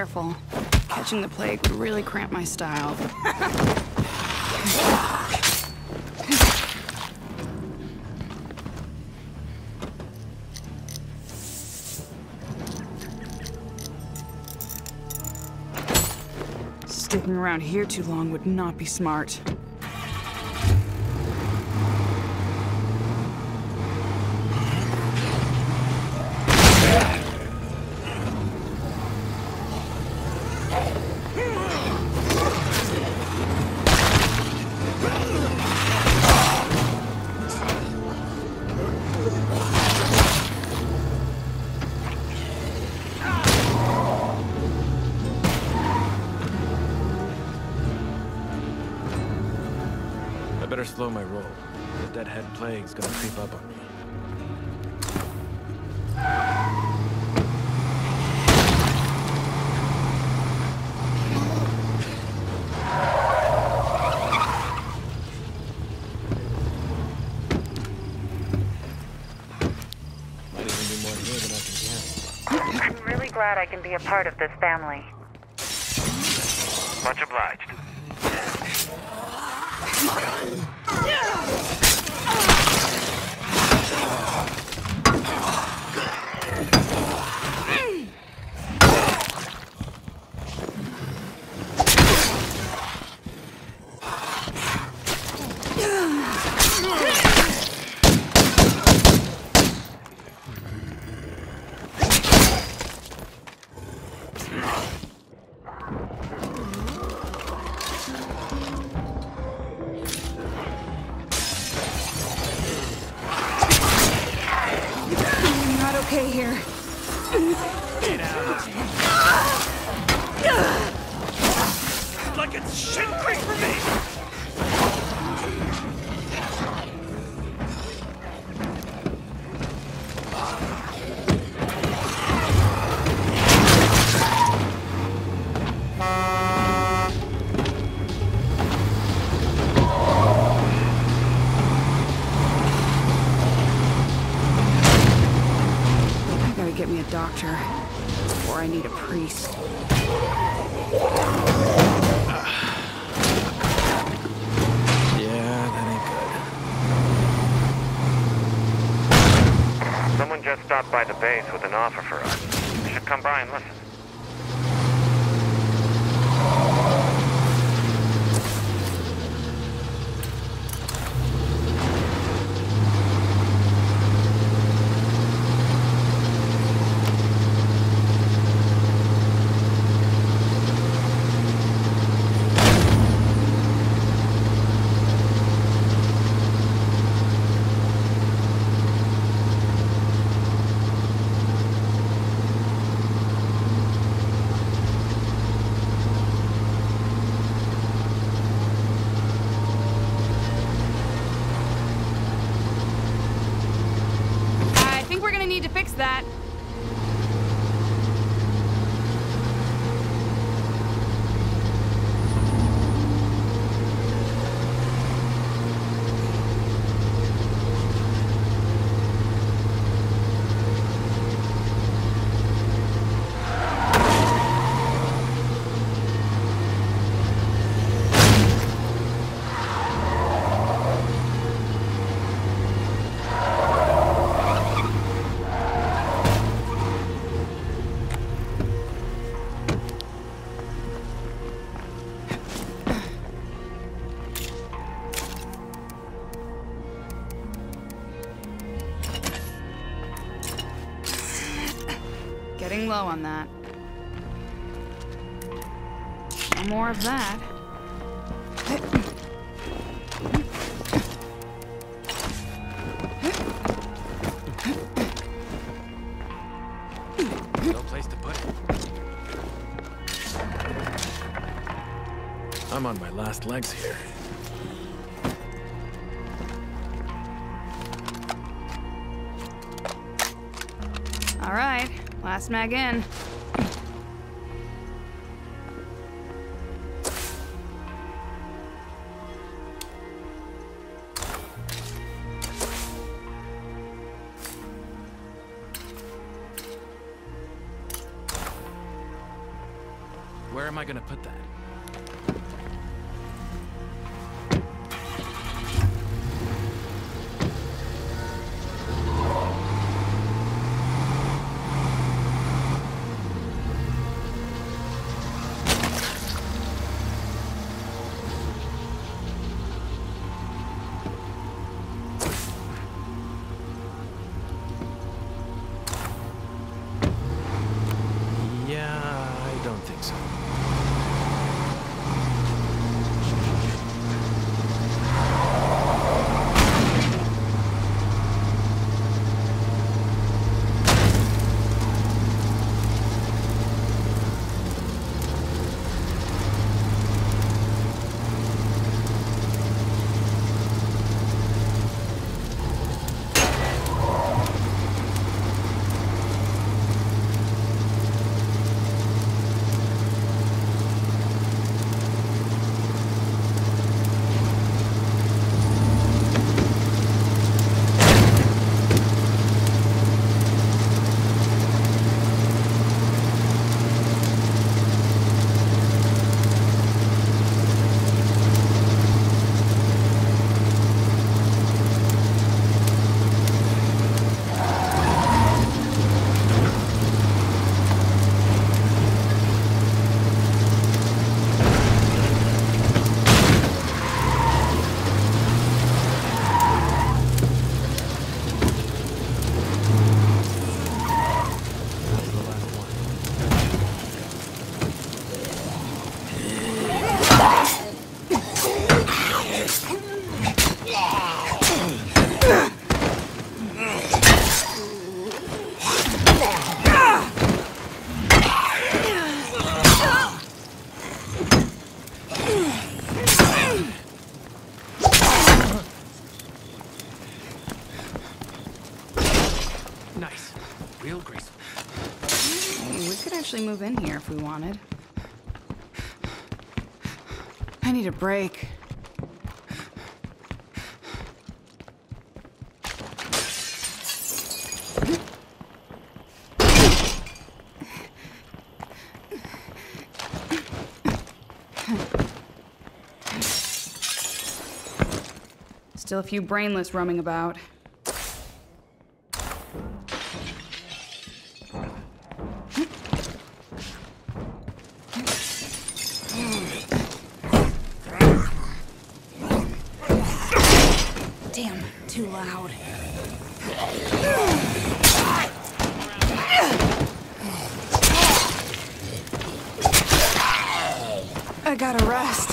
Careful. Catching the plague would really cramp my style. Sticking around here too long would not be smart. Slow my roll. The deadhead plague's gonna creep up on me. Might even be more here than I can. I'm really glad I can be a part of this family. The base with an offer of that. No place to put it. I'm on my last legs here. All right, last mag in. Move in here if we wanted. I need a break. Still a few brainless roaming about. Damn, too loud. I gotta rest.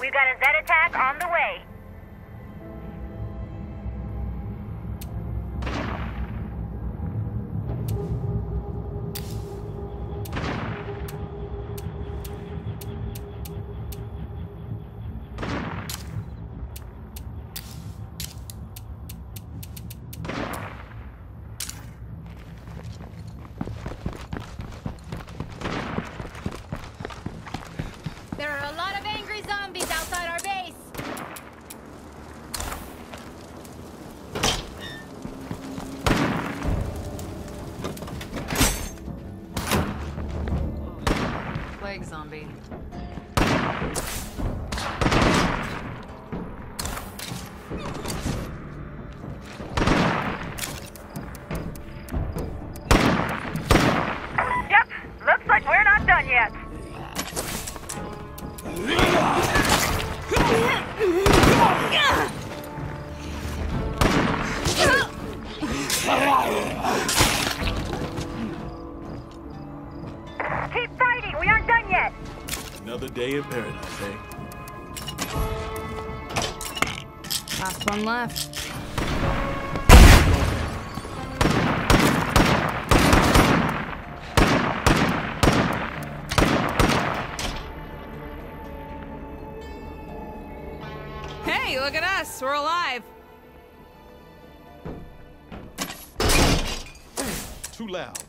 We've got a Zed attack on the Hey, look at us. We're alive. Too loud.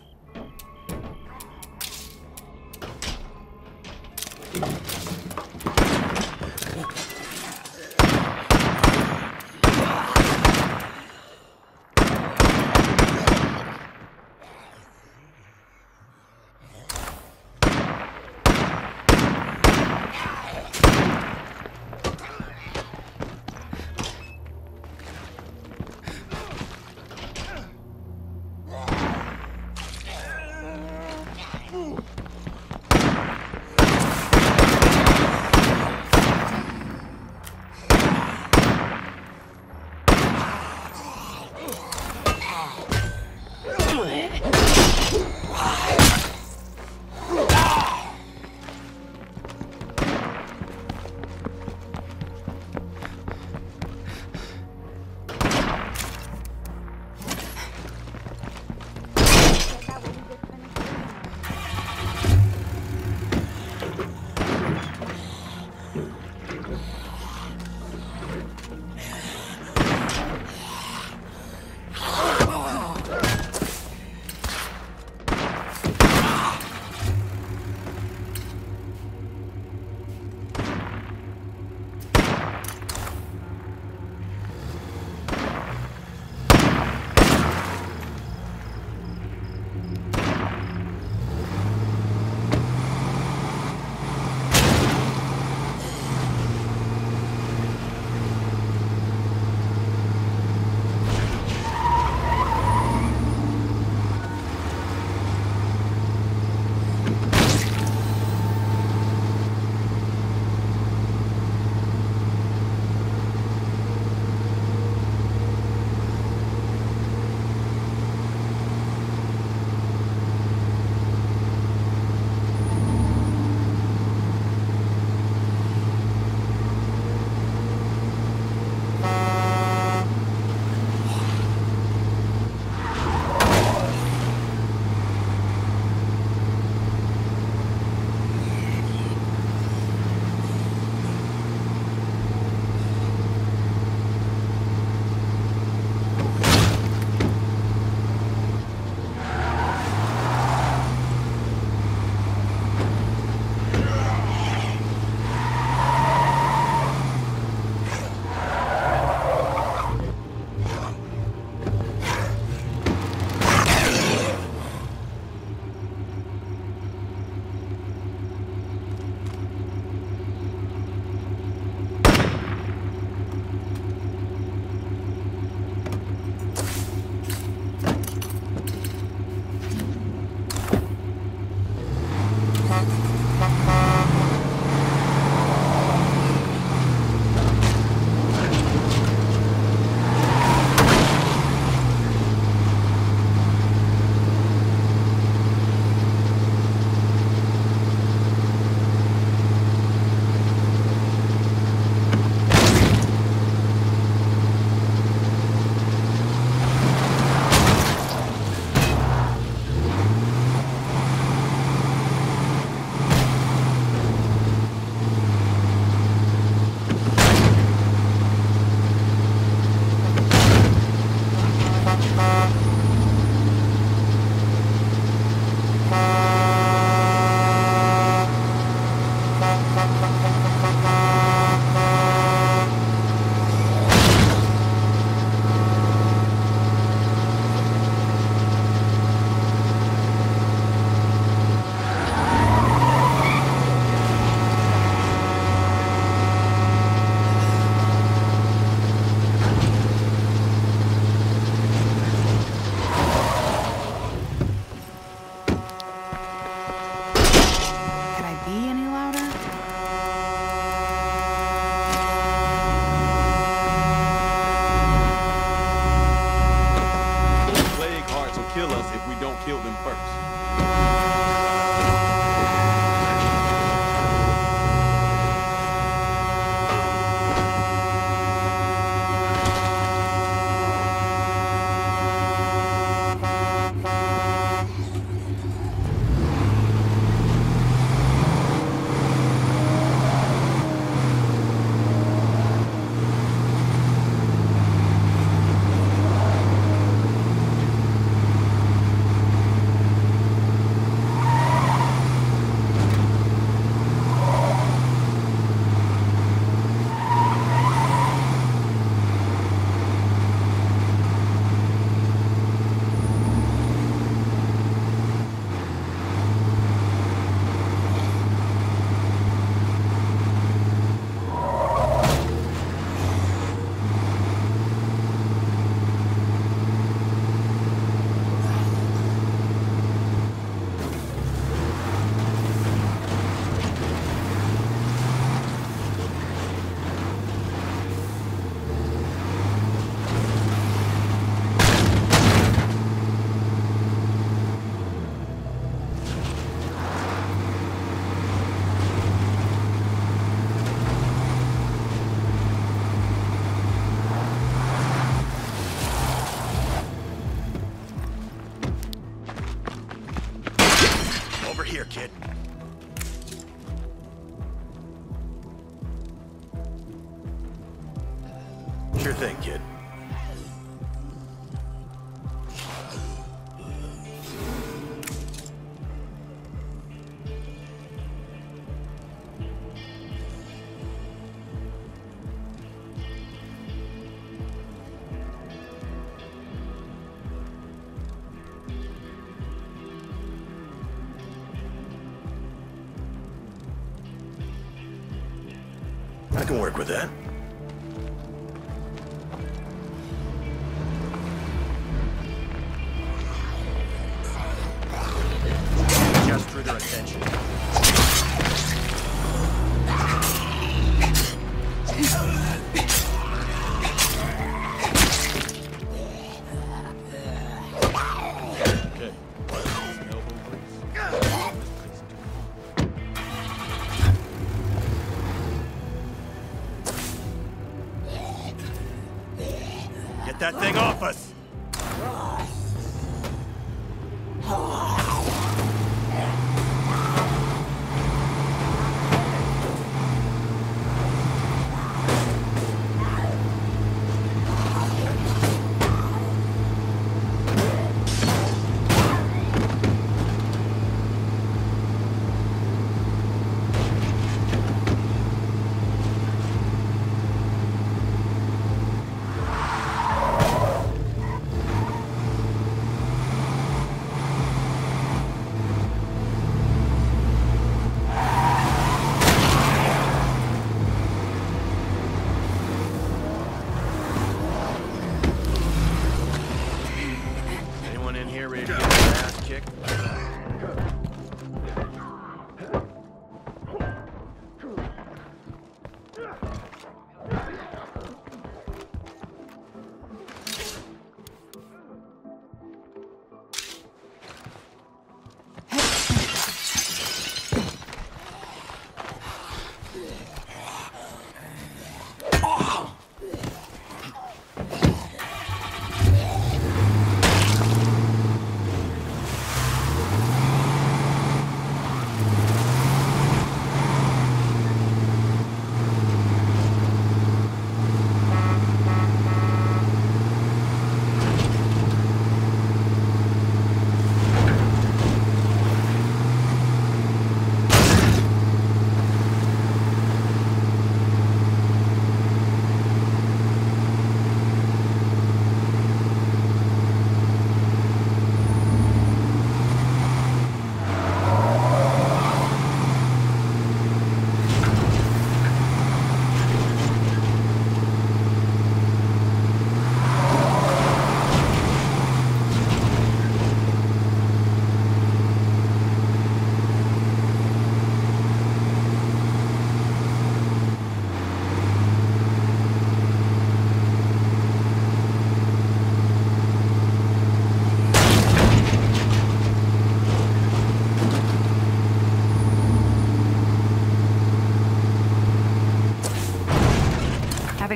With that.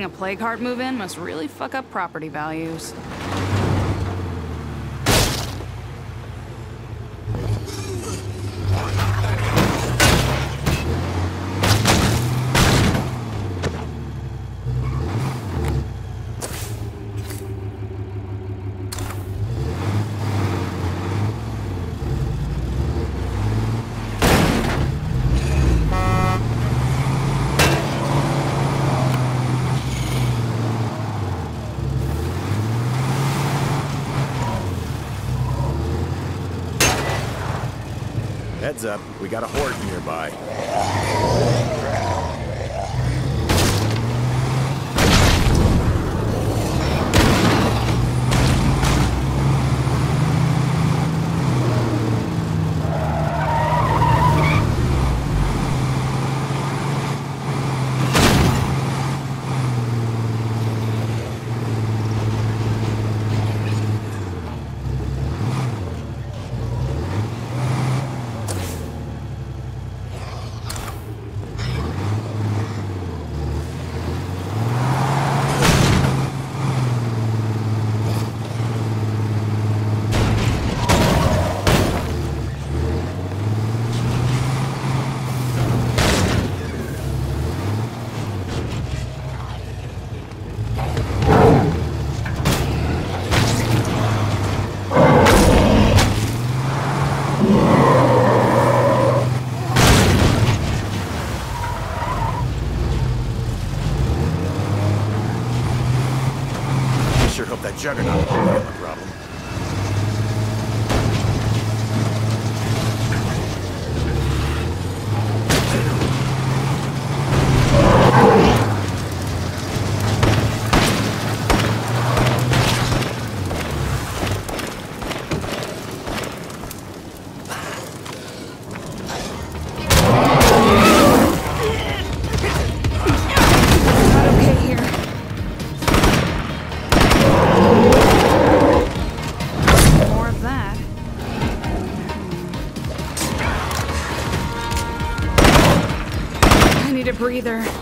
Having a plague heart move in must really fuck up property values. Heads up, we got a horde nearby. Need a breather.